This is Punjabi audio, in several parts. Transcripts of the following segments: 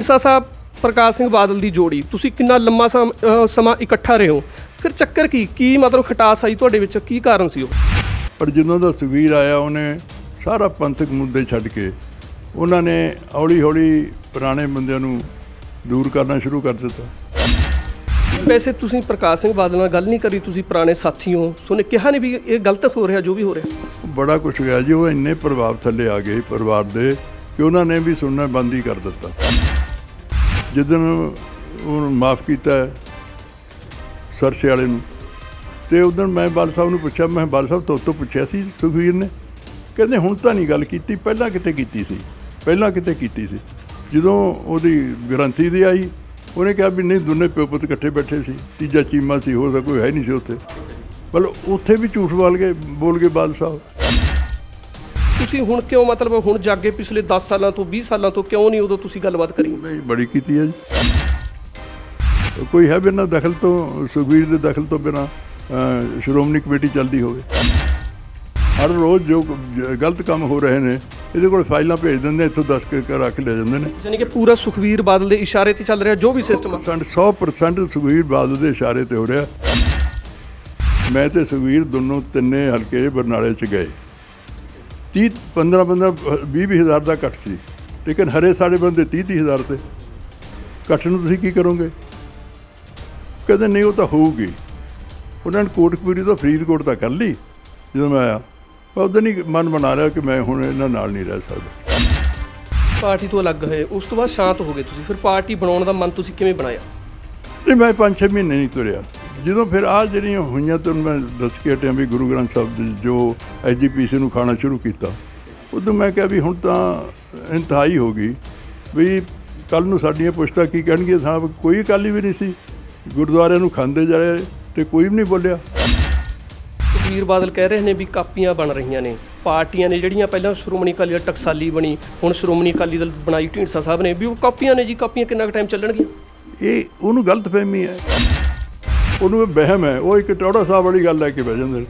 ਢੀਂਡਸਾ ਸਾਹਿਬ ਪ੍ਰਕਾਸ਼ ਸਿੰਘ ਬਾਦਲ ਦੀ ਜੋੜੀ ਤੁਸੀਂ ਕਿੰਨਾ ਲੰਮਾ ਸਮ- ਇਕੱਠਾ ਰਹੇ ਹੋ? ਫਿਰ ਚੱਕਰ ਕੀ? ਕੀ ਮਤਲਬ ਖਟਾਸ ਆਈ ਤੁਹਾਡੇ ਵਿੱਚ? ਕੀ ਕਾਰਨ ਸੀ ਉਹ? ਪਰ ਜਦੋਂ ਦਾ ਸੁਖਬੀਰ ਆਇਆ ਉਹਨੇ ਸਾਰਾ ਪੰਥਕ ਮੁੱਦੇ ਛੱਡ ਕੇ ਉਹਨਾਂ ਨੇ ਹੌਲੀ ਹੌਲੀ ਪੁਰਾਣੇ ਬੰਦਿਆਂ ਨੂੰ ਦੂਰ ਕਰਨਾ ਸ਼ੁਰੂ ਕਰ ਦਿੱਤਾ। ਵੈਸੇ ਤੁਸੀਂ ਪ੍ਰਕਾਸ਼ ਸਿੰਘ ਬਾਦਲ ਨਾਲ ਗੱਲ ਨਹੀਂ ਕਰੀ ਤੁਸੀਂ ਪੁਰਾਣੇ ਸਾਥੀ ਹੋ ਸੁਣੇ ਕਿਹਾ ਨਹੀਂ ਵੀ ਇਹ ਗਲਤ ਹੋ ਰਿਹਾ ਜੋ ਵੀ ਹੋ ਰਿਹਾ। ਬੜਾ ਕੁਝ ਗਿਆ ਜੀ ਉਹ ਇੰਨੇ ਪ੍ਰਭਾਵ ਥੱਲੇ ਆ ਗਏ ਪਰਿਵਾਰ ਦੇ ਕਿ ਉਹਨਾਂ ਨੇ ਵੀ ਸੁਣਨਾ ਬੰਦ ਹੀ ਕਰ ਦਿੱਤਾ। ਜਿੱਦਣ ਉਹਨੂੰ ਮਾਫ ਕੀਤਾ ਸਰਸੇ ਵਾਲੇ ਨੂੰ, ਤੇ ਉਦੋਂ ਮੈਂ ਬਾਲ ਸਾਹਿਬ ਨੂੰ ਪੁੱਛਿਆ, ਮੈਂ ਬਾਲ ਸਾਹਿਬ ਤੋਂ ਤੋਂ ਪੁੱਛਿਆ ਸੀ ਸੁਖਵੀਰ ਨੇ? ਕਹਿੰਦੇ, ਹੁਣ ਤਾਂ ਨਹੀਂ ਗੱਲ ਕੀਤੀ, ਪਹਿਲਾਂ ਕਿਤੇ ਕੀਤੀ ਸੀ, ਪਹਿਲਾਂ ਕਿਤੇ ਕੀਤੀ ਸੀ। ਜਦੋਂ ਉਹਦੀ ਗਰੰਟੀ ਦੀ ਆਈ, ਉਹਨੇ ਕਿਹਾ ਵੀ ਨਹੀਂ, ਦੋਨੇ ਪਿਓ ਪੁੱਤ ਇਕੱਠੇ ਬੈਠੇ ਸੀ, ਤੀਜਾ ਚੀਮਾ ਸੀ ਹੋ ਸਕਦਾ ਕੋਈ ਹੈ ਨਹੀਂ ਸੀ ਉੱਥੇ। ਮਤਲਬ ਉੱਥੇ ਵੀ ਝੂਠ ਬੋਲ ਗਏ ਬੋਲ ਗਏ ਬਾਲ ਸਾਹਿਬ ਤੁਸੀਂ ਹੁਣ ਕਿਉਂ ਮਤਲਬ ਹੁਣ ਜਾਗੇ ਪਿਛਲੇ 10 ਸਾਲਾਂ ਤੋਂ 20 ਸਾਲਾਂ ਤੋਂ ਕਿਉਂ ਨਹੀਂ ਉਦੋਂ ਤੁਸੀਂ ਗੱਲਬਾਤ ਕਰੀ? ਨਹੀਂ ਬੜੀ ਕੀਤੀ ਹੈ ਜੀ। ਕੋਈ ਹੈ ਬਿਨਾਂ ਦਖਲ ਤੋਂ ਸੁਖਬੀਰ ਦੇ ਦਖਲ ਤੋਂ ਬਿਨਾਂ ਸ਼੍ਰੋਮਣੀ ਕਮੇਟੀ ਚੱਲਦੀ ਹੋਵੇ। ਹਰ ਰੋਜ਼ ਜੋ ਗਲਤ ਕੰਮ ਹੋ ਰਹੇ ਨੇ ਇਹਦੇ ਕੋਲ ਫਾਈਲਾਂ ਭੇਜ ਦਿੰਦੇ ਇੱਥੋਂ ਦੱਸ ਕੇ ਕਰ- ਰੱਖ ਲੈ ਜਾਂਦੇ ਨੇ। ਯਾਨੀ ਕਿ ਪੂਰਾ ਸੁਖਵੀਰ ਬਾਦਲ ਦੇ ਇਸ਼ਾਰੇ ਤੇ ਚੱਲ ਰਿਹਾ ਜੋ ਵੀ ਸਿਸਟਮ ਆ। 100% ਸੁਖਬੀਰ ਬਾਦਲ ਦੇ ਇਸ਼ਾਰੇ ਤੇ ਹੋ ਰਿਹਾ। ਮੈਂ ਤੇ ਸੁਖਬੀਰ ਦੋਨੋਂ ਤਿੰਨੇ ਹਲਕੇ ਬਰਨਾਲੇ ਚ ਗਏ। 30 15 15 20 ਹਜ਼ਾਰ ਦਾ ਇਕੱਠ ਸੀ। ਲੇਕਿਨ ਹਰੇ ਸਾਡੇ ਬੰਦੇ 30 30 ਹਜ਼ਾਰ ਤੇ। ਇਕੱਠ ਨੂੰ ਤੁਸੀਂ ਕੀ ਕਰੋਗੇ? ਕਹਿੰਦੇ ਨਹੀਂ ਉਹ ਤਾਂ ਹੋਊਗੀ। ਉਹਨਾਂ ਨੇ ਕੋਟਕਪੂਰੀ ਤੋਂ ਫਰੀਦਕੋਟ ਤਾਂ ਕਰ ਲਈ ਜਦੋਂ ਮੈਂ ਆਇਆ। ਪਰ ਉਦੋਂ ਨਹੀਂ ਮਨ ਬਣਾ ਲਿਆ ਕਿ ਮੈਂ ਹੁਣ ਇਹਨਾਂ ਨਾਲ ਨਹੀਂ ਰਹਿ ਸਕਦਾ। ਪਾਰਟੀ ਤੋਂ ਅਲੱਗ ਹੋਏ ਉਸ ਤੋਂ ਬਾਅਦ ਸ਼ਾਂਤ ਹੋ ਗਏ ਤੁਸੀਂ। ਫਿਰ ਪਾਰਟੀ ਬਣਾਉਣ ਦਾ ਮਨ ਤੁਸੀਂ ਕਿਵੇਂ ਬਣਾਇਆ? ਨਹੀਂ ਮੈਂ 5-6 ਮਹੀਨੇ ਨਹੀਂ ਤੁਰਿਆ। ਜਦੋਂ ਫਿਰ ਆ ਜਿਹੜੀਆਂ ਹੋਈਆਂ ਤਾਂ ਮੈਂ ਦੱਸ ਕੇ ਹਟਿਆ ਵੀ ਗੁਰੂ ਗ੍ਰੰਥ ਸਾਹਿਬ ਦੇ ਜੋ ਐਜੀਪੀਸੀ ਨੂੰ ਖਾਣਾ ਸ਼ੁਰੂ ਕੀਤਾ ਉਦੋਂ ਮੈਂ ਕਿਹਾ ਵੀ ਹੁਣ ਤਾਂ ਇੰਤਹਾਈ ਹੋ ਗਈ ਵੀ ਕੱਲ ਨੂੰ ਸਾਡੀਆਂ ਪੁਸ਼ਤਾਂ ਕੀ ਕਹਿਣਗੀਆਂ ਸਾਹਿਬ? ਕੋਈ ਅਕਾਲੀ ਵੀ ਨਹੀਂ ਸੀ। ਗੁਰਦੁਆਰਿਆਂ ਨੂੰ ਖਾਂਦੇ ਜਾ ਰਹੇ ਤੇ ਕੋਈ ਵੀ ਨਹੀਂ ਬੋਲਿਆ। ਸੁਖਵੀਰ ਬਾਦਲ ਕਹਿ ਰਹੇ ਨੇ ਵੀ ਕਾਪੀਆਂ ਬਣ ਰਹੀਆਂ ਨੇ। ਪਾਰਟੀਆਂ ਨੇ ਜਿਹੜੀਆਂ ਪਹਿਲਾਂ ਸ਼੍ਰੋਮਣੀ ਅਕਾਲੀ ਦਲ ਟਕਸਾਲੀ ਬਣੀ ਹੁਣ ਸ਼੍ਰੋਮਣੀ ਅਕਾਲੀ ਦਲ ਬਣਾਈ ਢੀਂਡਸਾ ਸਾਹਿਬ ਨੇ ਵੀ ਉਹ ਕਾਪੀਆਂ ਨੇ ਜੀ ਕਾਪੀਆਂ ਕਿੰਨਾ ਕੁ ਟਾਈਮ ਚੱਲਣਗੀਆਂ? ਇਹ ਉਹਨੂੰ ਗਲਤ ਫਹਿਮੀ ਹੈ। ਉਹਨੂੰ ਇਹ ਵਹਿਮ ਹੈ। ਉਹ ਇੱਕ ਟੌੜਾ ਸਾਹਿਬ ਵਾਲੀ ਗੱਲ ਲੈ ਕੇ ਬਹਿ ਜਾਂਦੇ ਨੇ।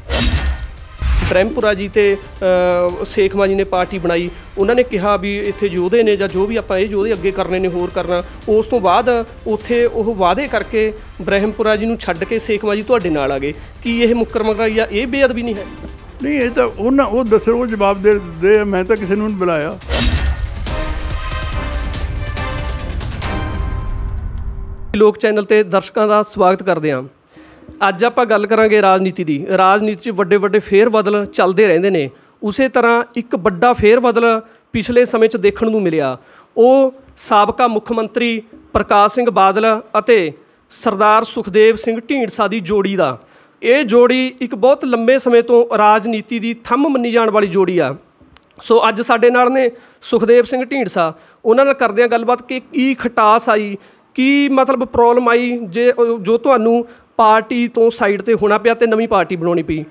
ਬ੍ਰਹਮਪੁਰਾ ਜੀ ਤੇ ਅ, ਸੇਖਵਾਂ ਜੀ ਨੇ ਪਾਰਟੀ ਬਣਾਈ। ਉਹਨਾਂ ਨੇ ਕਿਹਾ ਵੀ ਇੱਥੇ ਯੋਧੇ ਨੇ ਜਾਂ ਜੋ ਵੀ ਆਪਾਂ ਇਹ ਯੋਧੇ ਅੱਗੇ ਕਰਨੇ ਨੇ ਹੋਰ ਕਰਨਾ। ਉਸ ਤੋਂ ਬਾਅਦ ਉੱਥੇ ਉਹ ਵਾਅਦੇ ਕਰਕੇ ਬ੍ਰਹਮਪੁਰਾ ਜੀ ਨੂੰ ਛੱਡ ਕੇ ਸੇਖਵਾਂ ਜੀ ਤੁਹਾਡੇ ਨਾਲ ਆ ਗਏ। ਕੀ ਇਹ ਮੁੱਕਰ ਮਗਰਾਈ ਆ ਇਹ ਬੇਅਦਬੀ ਨਹੀਂ ਹੈ? ਨਹੀਂ ਇਹ ਤਾਂ ਉਹਨਾਂ ਉਹ ਦੱਸੋ ਉਹ ਜਵਾਬ ਦੇ ਦੇ ਮੈਂ ਤਾਂ ਕਿਸੇ ਨੂੰ ਨਹੀਂ ਬੁਲਾਇਆ। ਲੋਕ ਚੈਨਲ ਤੇ ਦਰਸ਼ਕਾਂ ਦਾ ਸਵਾਗਤ ਕਰਦੇ ਹਾਂ। ਅੱਜ ਆਪਾਂ ਗੱਲ ਕਰਾਂਗੇ ਰਾਜਨੀਤੀ ਦੀ। ਰਾਜਨੀਤੀ 'ਚ ਵੱਡੇ ਵੱਡੇ ਫੇਰ ਬਦਲ ਚੱਲਦੇ ਰਹਿੰਦੇ ਨੇ। ਉਸੇ ਤਰ੍ਹਾਂ ਇੱਕ ਵੱਡਾ ਫੇਰ ਬਦਲ ਪਿਛਲੇ ਸਮੇਂ 'ਚ ਦੇਖਣ ਨੂੰ ਮਿਲਿਆ। ਉਹ ਸਾਬਕਾ ਮੁੱਖ ਮੰਤਰੀ ਪ੍ਰਕਾਸ਼ ਸਿੰਘ ਬਾਦਲ ਅਤੇ ਸਰਦਾਰ ਸੁਖਦੇਵ ਸਿੰਘ ਢੀਂਡਸਾ ਦੀ ਜੋੜੀ ਦਾ। ਇਹ ਜੋੜੀ ਇੱਕ ਬਹੁਤ ਲੰਬੇ ਸਮੇਂ ਤੋਂ ਰਾਜਨੀਤੀ ਦੀ ਥੰਮ ਮੰਨੀ ਜਾਣ ਵਾਲੀ ਜੋੜੀ ਆ। ਸੋ ਅੱਜ ਸਾਡੇ ਨਾਲ ਨੇ ਸੁਖਦੇਵ ਸਿੰਘ ਢੀਂਡਸਾ। ਉਹਨਾਂ ਨਾਲ ਕਰਦੇ ਹਾਂ ਗੱਲਬਾਤ ਕਿ ਕੀ ਖਟਾਸ ਆਈ, ਕੀ ਮਤਲਬ ਪ੍ਰੋਬਲਮ ਆਈ, ਜੇ ਜੋ ਤੁਹਾਨੂੰ ਪਾਰਟੀ ਤੋਂ ਸਾਈਡ ਤੇ ਹੋਣਾ ਪਿਆ ਤੇ ਨਵੀਂ ਪਾਰਟੀ ਬਣਾਉਣੀ ਪਈ।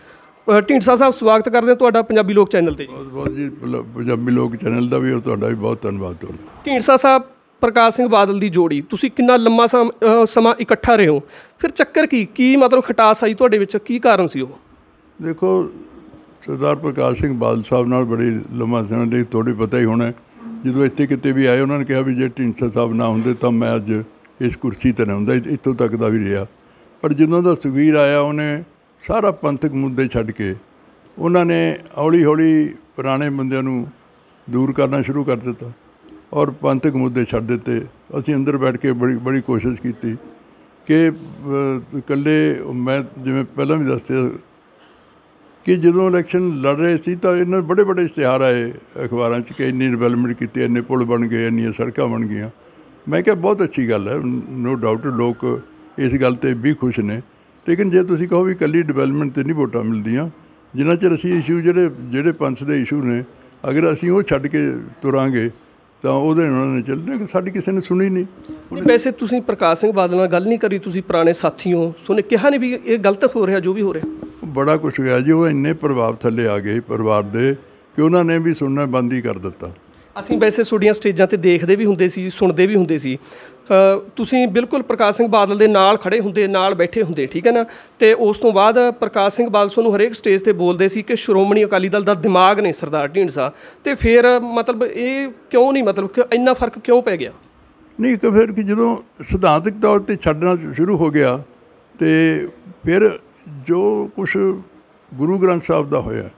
ਢੀਂਡਸਾ ਸਾਹਿਬ ਸਵਾਗਤ ਕਰਦੇ ਹਾਂ ਤੁਹਾਡਾ ਪੰਜਾਬੀ ਲੋਕ ਚੈਨਲ ਤੇ। ਬਹੁਤ ਬਹੁਤ ਜੀ ਪਲ- ਪੰਜਾਬੀ ਲੋਕ ਚੈਨਲ ਦਾ ਵੀ ਔਰ ਤੁਹਾਡਾ ਵੀ ਬਹੁਤ ਧੰਨਵਾਦ ਤੁਹਾਡਾ। ਢੀਂਡਸਾ ਸਾਹਿਬ ਪ੍ਰਕਾਸ਼ ਸਿੰਘ ਬਾਦਲ ਦੀ ਜੋੜੀ ਤੁਸੀਂ ਕਿੰਨਾ ਲੰਮਾ ਸਮ- ਇਕੱਠਾ ਰਹੇ ਹੋ? ਫਿਰ ਚੱਕਰ ਕੀ? ਕੀ ਮਤਲਬ ਖਟਾਸ ਆਈ ਤੁਹਾਡੇ ਵਿੱਚ? ਕੀ ਕਾਰਨ ਸੀ ਉਹ? ਦੇਖੋ ਸਰਦਾਰ ਪ੍ਰਕਾਸ਼ ਸਿੰਘ ਬਾਦਲ ਸਾਹਿਬ ਨਾਲ ਬੜੀ ਲੰਮਾ ਸਮਾਂ ਦੇ ਤੁਹਾਡੇ ਪਤਾ ਹੀ ਹੋਣਾ ਹੈ। ਜਦੋਂ ਇੱਥੇ ਕਿਤੇ ਵੀ ਆਏ ਉਹਨਾਂ ਨੇ ਕਿਹਾ ਵੀ ਜੇ ਢੀਂਡਸਾ ਸਾਹਿਬ ਨਾ ਹੁੰਦੇ ਤਾਂ ਮੈਂ ਅੱਜ ਇਸ ਕੁਰਸੀ ਤੇ ਨਾ ਹੁੰਦਾ ਇੱਥੋਂ ਤੱਕ ਦਾ ਵੀ ਰਿਹਾ। ਪਰ ਜਦੋਂ ਦਾ ਸੁਖਬੀਰ ਆਇਆ, ਉਹਨੇ ਸਾਰਾ ਪੰਥਕ ਮੁੱਦੇ ਛੱਡ ਕੇ ਉਹਨਾਂ ਨੇ ਹੌਲੀ ਹੌਲੀ ਪੁਰਾਣੇ ਬੰਦਿਆਂ ਨੂੰ ਦੂਰ ਕਰਨਾ ਸ਼ੁਰੂ ਕਰ ਦਿੱਤਾ ਔਰ ਪੰਥਕ ਮੁੱਦੇ ਛੱਡ ਦਿੱਤੇ। ਅਸੀਂ ਅੰਦਰ ਬੈਠ ਕੇ ਬੜੀ ਬੜੀ ਕੋਸ਼ਿਸ਼ ਕੀਤੀ ਕਿ ਇਕੱਲੇ ਮੈਂ ਜਿਵੇਂ ਪਹਿਲਾਂ ਵੀ ਦੱਸਿਆ ਕਿ ਜਦੋਂ ਇਲੈਕਸ਼ਨ ਲੜ ਰਹੇ ਸੀ ਤਾਂ ਇਹਨਾਂ ਬੜੇ ਬੜੇ ਇਸ਼ਤਿਹਾਰ ਆਏ ਅਖਬਾਰਾਂ 'ਚ ਕਿ ਇੰਨੀ ਡਿਵੈਲਪਮੈਂਟ ਕੀਤੀ, ਇੰਨੇ ਪੁਲ ਬਣ ਗਏ, ਇੰਨੀਆਂ ਸੜਕਾਂ ਬਣ ਗਈਆਂ। ਮੈਂ ਕਿਹਾ ਬਹੁਤ ਅੱਛੀ ਗੱਲ ਹੈ ਨੋ ਡਾਊਟ ਲੋਕ ਇਸ ਗੱਲ ਤੇ ਵੀ ਖੁਸ਼ ਨੇ। ਲੇਕਿਨ ਜੇ ਤੁਸੀਂ ਕਹੋ ਵੀ ਇਕੱਲੀ ਡਿਵੈਲਪਮੈਂਟ ਤੇ ਨਹੀਂ ਵੋਟਾਂ ਮਿਲਦੀਆਂ ਜਿੰਨਾ ਚਿਰ ਅਸੀਂ ਇਸ਼ੂ ਜਿਹੜੇ ਜਿਹੜੇ ਪੰਥ ਦੇ ਇਸ਼ੂ ਨੇ ਅਗਰ ਅਸੀਂ ਉਹ ਛੱਡ ਕੇ ਤੁਰਾਂਗੇ ਤਾਂ ਉਹਦੇ ਨਾਲ ਉਹਨਾਂ ਨੇ ਚੱਲਣਾ ਸਾਡੀ ਕਿਸੇ ਨੇ ਸੁਣੀ ਨਹੀਂ। ਵੈਸੇ ਤੁਸੀਂ ਪ੍ਰਕਾਸ਼ ਸਿੰਘ ਬਾਦਲ ਨਾਲ ਗੱਲ ਨਹੀਂ ਕਰੀ ਤੁਸੀਂ ਪੁਰਾਣੇ ਸਾਥੀ ਹੋ ਸੁਣੇ ਕਿਹਾ ਨਹੀਂ ਵੀ ਇਹ ਗਲਤ ਹੋ ਰਿਹਾ ਜੋ ਵੀ ਹੋ ਰਿਹਾ? ਬੜਾ ਕੁਝ ਗਿਆ ਜੀ ਉਹ ਇੰਨੇ ਪ੍ਰਭਾਵ ਥੱਲੇ ਆ ਗਏ ਪਰਿਵਾਰ ਦੇ ਕਿ ਉਹਨਾਂ ਨੇ ਵੀ ਸੁਣਨਾ ਬੰਦ ਹੀ ਕਰ ਦਿੱਤਾ। ਅਸੀਂ ਵੈਸੇ ਤੁਹਾਡੀਆਂ ਸਟੇਜਾਂ ਤੇ ਦੇਖਦੇ ਵੀ ਹੁੰਦੇ ਸੀ, ਸੁਣਦੇ ਵੀ ਹੁੰਦੇ ਸੀ। ਤੁਸੀਂ ਬਿਲਕੁਲ ਪ੍ਰਕਾਸ਼ ਸਿੰਘ ਬਾਦਲ ਦੇ ਨਾਲ ਖੜੇ ਹੁੰਦੇ, ਨਾਲ ਬੈਠੇ ਹੁੰਦੇ, ਠੀਕ ਹੈ ਨਾ? ਤੇ ਉਸ ਤੋਂ ਬਾਅਦ ਪ੍ਰਕਾਸ਼ ਸਿੰਘ ਬਾਦਲ ਤੁਹਾਨੂੰ ਹਰੇਕ ਸਟੇਜ ਤੇ ਬੋਲਦੇ ਸੀ ਕਿ ਸ਼੍ਰੋਮਣੀ ਅਕਾਲੀ ਦਲ ਦਾ ਦਿਮਾਗ ਨੇ ਸਰਦਾਰ ਢੀਂਡਸਾ। ਤੇ ਫਿਰ ਮਤਲਬ ਇਹ ਕਿਉਂ ਨਹੀਂ, ਮਤਲਬ ਕਿ ਇੰਨਾ ਫ਼ਰਕ ਕਿਉਂ ਪੈ ਗਿਆ? ਨਹੀਂ ਕਿ ਫਿਰ ਕਿ ਜਦੋਂ ਸਿਧਾਂਤਕ ਤੌਰ ਤੇ ਛੱਡਣਾ ਸ਼ੁਰੂ ਹੋ ਗਿਆ, ਤੇ ਫਿਰ ਜੋ ਕੁਝ ਗੁਰੂ ਗ੍ਰੰਥ ਸਾਹਿਬ ਦਾ ਹੋਇਆ,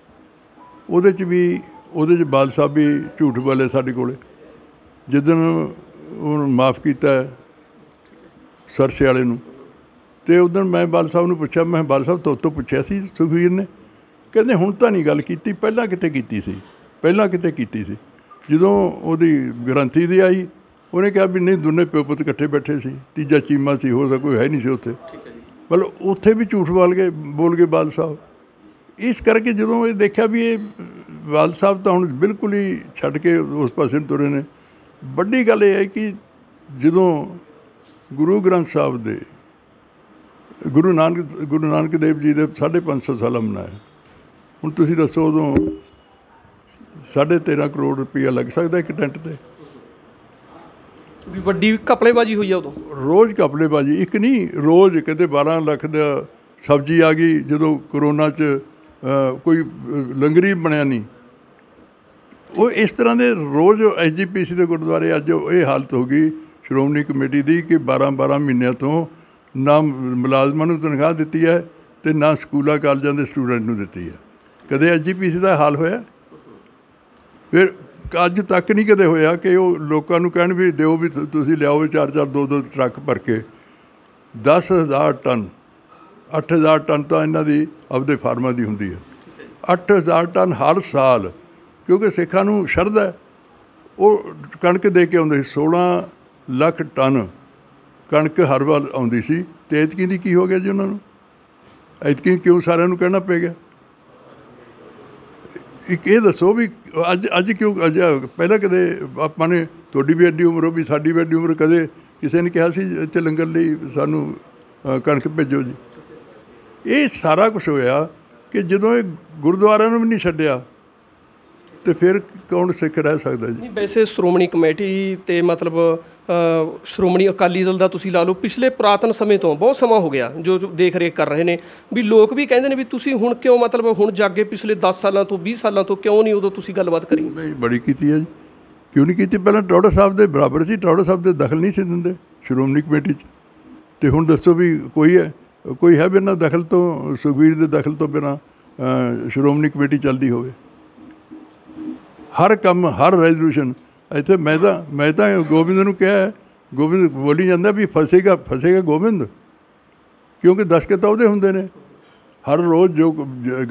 ਉਹਦੇ ਚ ਵੀ ਉਹਦੇ ਚ ਬਾਲ ਸਾਹਿਬ ਵੀ ਝੂਠ ਬੋਲੇ ਸਾਡੇ ਕੋਲੇ। ਜਿੱਦਣ ਉਹਨੂੰ ਮਾਫ ਕੀਤਾ ਸਰਸੇ ਵਾਲੇ ਨੂੰ ਤੇ ਉਦੋਂ ਮੈਂ ਬਾਲ ਸਾਹਿਬ ਨੂੰ ਪੁੱਛਿਆ ਮੈਂ ਬਾਲ ਸਾਹਿਬ ਤੋਂ ਤੋਂ ਪੁੱਛਿਆ ਸੀ ਸੁਖਵੀਰ ਨੇ? ਕਹਿੰਦੇ ਹੁਣ ਤਾਂ ਨਹੀਂ ਗੱਲ ਕੀਤੀ ਪਹਿਲਾਂ ਕਿਤੇ ਕੀਤੀ ਸੀ ਪਹਿਲਾਂ ਕਿਤੇ ਕੀਤੀ ਸੀ। ਜਦੋਂ ਉਹਦੀ ਗਰੰਟੀ ਦੀ ਆਈ ਉਹਨੇ ਕਿਹਾ ਵੀ ਨਹੀਂ ਦੋਨੇ ਪਿਓ ਪੁੱਤ ਇਕੱਠੇ ਬੈਠੇ ਸੀ ਤੀਜਾ ਚੀਮਾ ਸੀ ਹੋ ਸਕਦਾ ਕੋਈ ਹੈ ਨਹੀਂ ਸੀ ਉੱਥੇ। ਮਤਲਬ ਉੱਥੇ ਵੀ ਝੂਠ ਬੋਲ ਗਏ ਬੋਲ ਗਏ ਬਾਲ ਸਾਹਿਬ ਇਸ ਕਰਕੇ ਜਦੋਂ ਇਹ ਦੇਖਿਆ ਵੀ ਇਹ ਬਾਲ ਸਾਹਿਬ ਤਾਂ ਹੁਣ ਬਿਲਕੁਲ ਹੀ ਛੱਡ ਕੇ ਉਸ ਪਾਸੇ ਨੂੰ ਤੁਰੇ ਨੇ। ਵੱਡੀ ਗੱਲ ਇਹ ਹੈ ਕਿ ਜਦੋਂ ਗੁਰੂ ਗ੍ਰੰਥ ਸਾਹਿਬ ਦੇ ਗੁਰੂ ਨਾਨਕ ਗੁਰੂ ਨਾਨਕ ਦੇਵ ਜੀ ਦੇ 550 ਸਾਲਾ ਮਨਾਇਆ ਹੁਣ ਤੁਸੀਂ ਦੱਸੋ ਉਦੋਂ 13.5 ਕਰੋੜ ਰੁਪਇਆ ਲੱਗ ਸਕਦਾ ਇੱਕ ਟੈਂਟ ਤੇ? ਵੀ ਵੱਡੀ ਕਪੜੇਬਾਜੀ ਹੋਈ ਆ ਉਦੋਂ? ਰੋਜ਼ ਕਪੜੇਬਾਜੀ ਇੱਕ ਨਹੀਂ ਰੋਜ਼ ਕਿਤੇ 12 ਲੱਖ ਦਾ ਸਬਜ਼ੀ ਆ ਗਈ ਜਦੋਂ ਕਰੋਨਾ 'ਚ ਕੋਈ ਲੰਗਰੀ ਬਣਿਆ ਨਹੀਂ। ਉਹ ਇਸ ਤਰ੍ਹਾਂ ਦੇ ਰੋਜ਼ ਐਸਜੀਪੀਸੀ ਦੇ ਗੁਰਦੁਆਰੇ ਅੱਜ ਇਹ ਹਾਲਤ ਹੋ ਗਈ ਸ਼੍ਰੋਮਣੀ ਕਮੇਟੀ ਦੀ ਕਿ 12 12 ਮਹੀਨਿਆਂ ਤੋਂ ਨਾ ਮੁਲਾਜ਼ਮਾਂ ਨੂੰ ਤਨਖਾਹ ਦਿੱਤੀ ਹੈ ਤੇ ਨਾ ਸਕੂਲਾਂ, ਕਾਲਜਾਂ ਦੇ ਸਟੂਡੈਂਟ ਨੂੰ ਦਿੱਤੀ ਹੈ। ਕਦੇ ਐਸਜੀਪੀਸੀ ਦਾ ਹਾਲ ਹੋਇਆ? ਫਿਰ ਅੱਜ ਤੱਕ ਨਹੀਂ ਕਦੇ ਹੋਇਆ ਕਿ ਉਹ ਲੋਕਾਂ ਨੂੰ ਕਹਿਣ ਵੀ ਦਿਓ ਵੀ ਤੁਸੀਂ ਲਿਆਓ ਵੀ ਚਾਰ ਚਾਰ ਦੋ ਦੋ ਟਰੱਕ ਭਰ ਕੇ। 10000 ਟਨ 8000 ਟਨ ਤਾਂ ਇਹਨਾਂ ਦੀ ਆਪਦੇ ਫਾਰਮਾਂ ਦੀ ਹੁੰਦੀ ਹੈ। 8000 ਟਨ ਹਰ ਸਾਲ, ਕਿਉਂਕਿ ਸਿੱਖਾਂ ਨੂੰ ਸ਼ਰਧਾ ਹੈ। ਉਹ ਕਣਕ ਦੇ ਕੇ ਆਉਂਦੇ ਸੀ 16 ਲੱਖ ਟਨ ਕਣਕ ਹਰ ਵਾਰ ਆਉਂਦੀ ਸੀ। ਤੇ ਐਤਕੀ ਦੀ ਕੀ ਹੋ ਗਿਆ ਜੀ ਉਹਨਾਂ ਨੂੰ? ਐਤਕੀ ਕਿਉਂ ਸਾਰਿਆਂ ਨੂੰ ਕਹਿਣਾ ਪੈ ਗਿਆ? ਇੱਕ ਇਹ ਦੱਸੋ ਵੀ ਅੱਜ ਅੱਜ ਕਿਉਂ, ਅੱਜ ਪਹਿਲਾਂ ਕਦੇ ਆਪਾਂ ਨੇ ਤੁਹਾਡੀ ਵੀ ਐਡੀ ਉਮਰ ਹੋ ਵੀ ਸਾਡੀ ਵੀ ਐਡੀ ਉਮਰ, ਕਦੇ ਕਿਸੇ ਨੇ ਕਿਹਾ ਸੀ ਇੱਥੇ ਲੰਗਰ ਲਈ ਸਾਨੂੰ ਕਣਕ ਭੇਜੋ ਜੀ? ਇਹ ਸਾਰਾ ਕੁਝ ਹੋਇਆ ਕਿ ਜਦੋਂ ਇਹ ਗੁਰਦੁਆਰਿਆਂ ਨੂੰ ਵੀ ਨਹੀਂ ਛੱਡਿਆ ਤੇ ਫਿਰ ਕੌਣ ਸਿੱਖ ਰਹਿ ਸਕਦਾ ਜੀ? ਨਹੀਂ ਵੈਸੇ ਸ਼੍ਰੋਮਣੀ ਕਮੇਟੀ ਤੇ ਮਤਲਬ ਸ਼੍ਰੋਮਣੀ ਅਕਾਲੀ ਦਲ ਦਾ ਤੁਸੀਂ ਲਾ ਲਓ ਪਿਛਲੇ ਪੁਰਾਤਨ ਸਮੇਂ ਤੋਂ ਬਹੁਤ ਸਮਾਂ ਹੋ ਗਿਆ ਜੋ ਜੋ ਦੇਖ ਰੇਖ ਕਰ ਰਹੇ ਨੇ ਵੀ ਲੋਕ ਵੀ ਕਹਿੰਦੇ ਨੇ ਵੀ ਤੁਸੀਂ ਹੁਣ ਕਿਉਂ ਮਤਲਬ ਹੁਣ ਜਾਗੇ ਪਿਛਲੇ 10 ਸਾਲਾਂ ਤੋਂ 20 ਸਾਲਾਂ ਤੋਂ ਕਿਉਂ ਨਹੀਂ ਉਦੋਂ ਤੁਸੀਂ ਗੱਲਬਾਤ ਕਰੀ? ਨਹੀਂ ਬੜੀ ਕੀਤੀ ਹੈ ਜੀ। ਕਿਉਂ ਨਹੀਂ ਕੀਤੀ? ਪਹਿਲਾਂ ਟੌੜਾ ਸਾਹਿਬ ਦੇ ਬਰਾਬਰ ਸੀ ਟੌੜਾ ਸਾਹਿਬ ਦੇ ਦਖਲ ਨਹੀਂ ਸੀ ਦਿੰਦੇ ਸ਼੍ਰੋਮਣੀ ਕਮੇਟੀ 'ਚ। ਤੇ ਹੁਣ ਦੱਸੋ ਵੀ ਕੋਈ ਹੈ? ਕੋਈ ਹੈ ਬਿਨਾਂ ਦਖਲ ਤੋਂ ਸੁਖਵੀਰ ਦੇ ਦਖਲ ਤੋਂ ਬਿਨਾਂ ਸ਼੍ਰੋਮਣੀ ਕਮੇਟੀ ਚੱਲਦੀ ਹੋਵੇ। ਹਰ ਕੰਮ ਹਰ ਰੈਜ਼ੋਲੂਸ਼ਨ ਇੱਥੇ ਮੈਂ ਤਾਂ ਮੈਂ ਤਾਂ ਗੋਬਿੰਦ ਨੂੰ ਕਿਹਾ ਗੋਬਿੰਦ ਬੋਲੀ ਜਾਂਦਾ ਵੀ ਫਸੇਗਾ ਫਸੇਗਾ ਗੋਬਿੰਦ। ਕਿਉਂਕਿ ਦਸਖਤ ਤਾਂ ਉਹਦੇ ਹੁੰਦੇ ਨੇ। ਹਰ ਰੋਜ਼ ਜੋ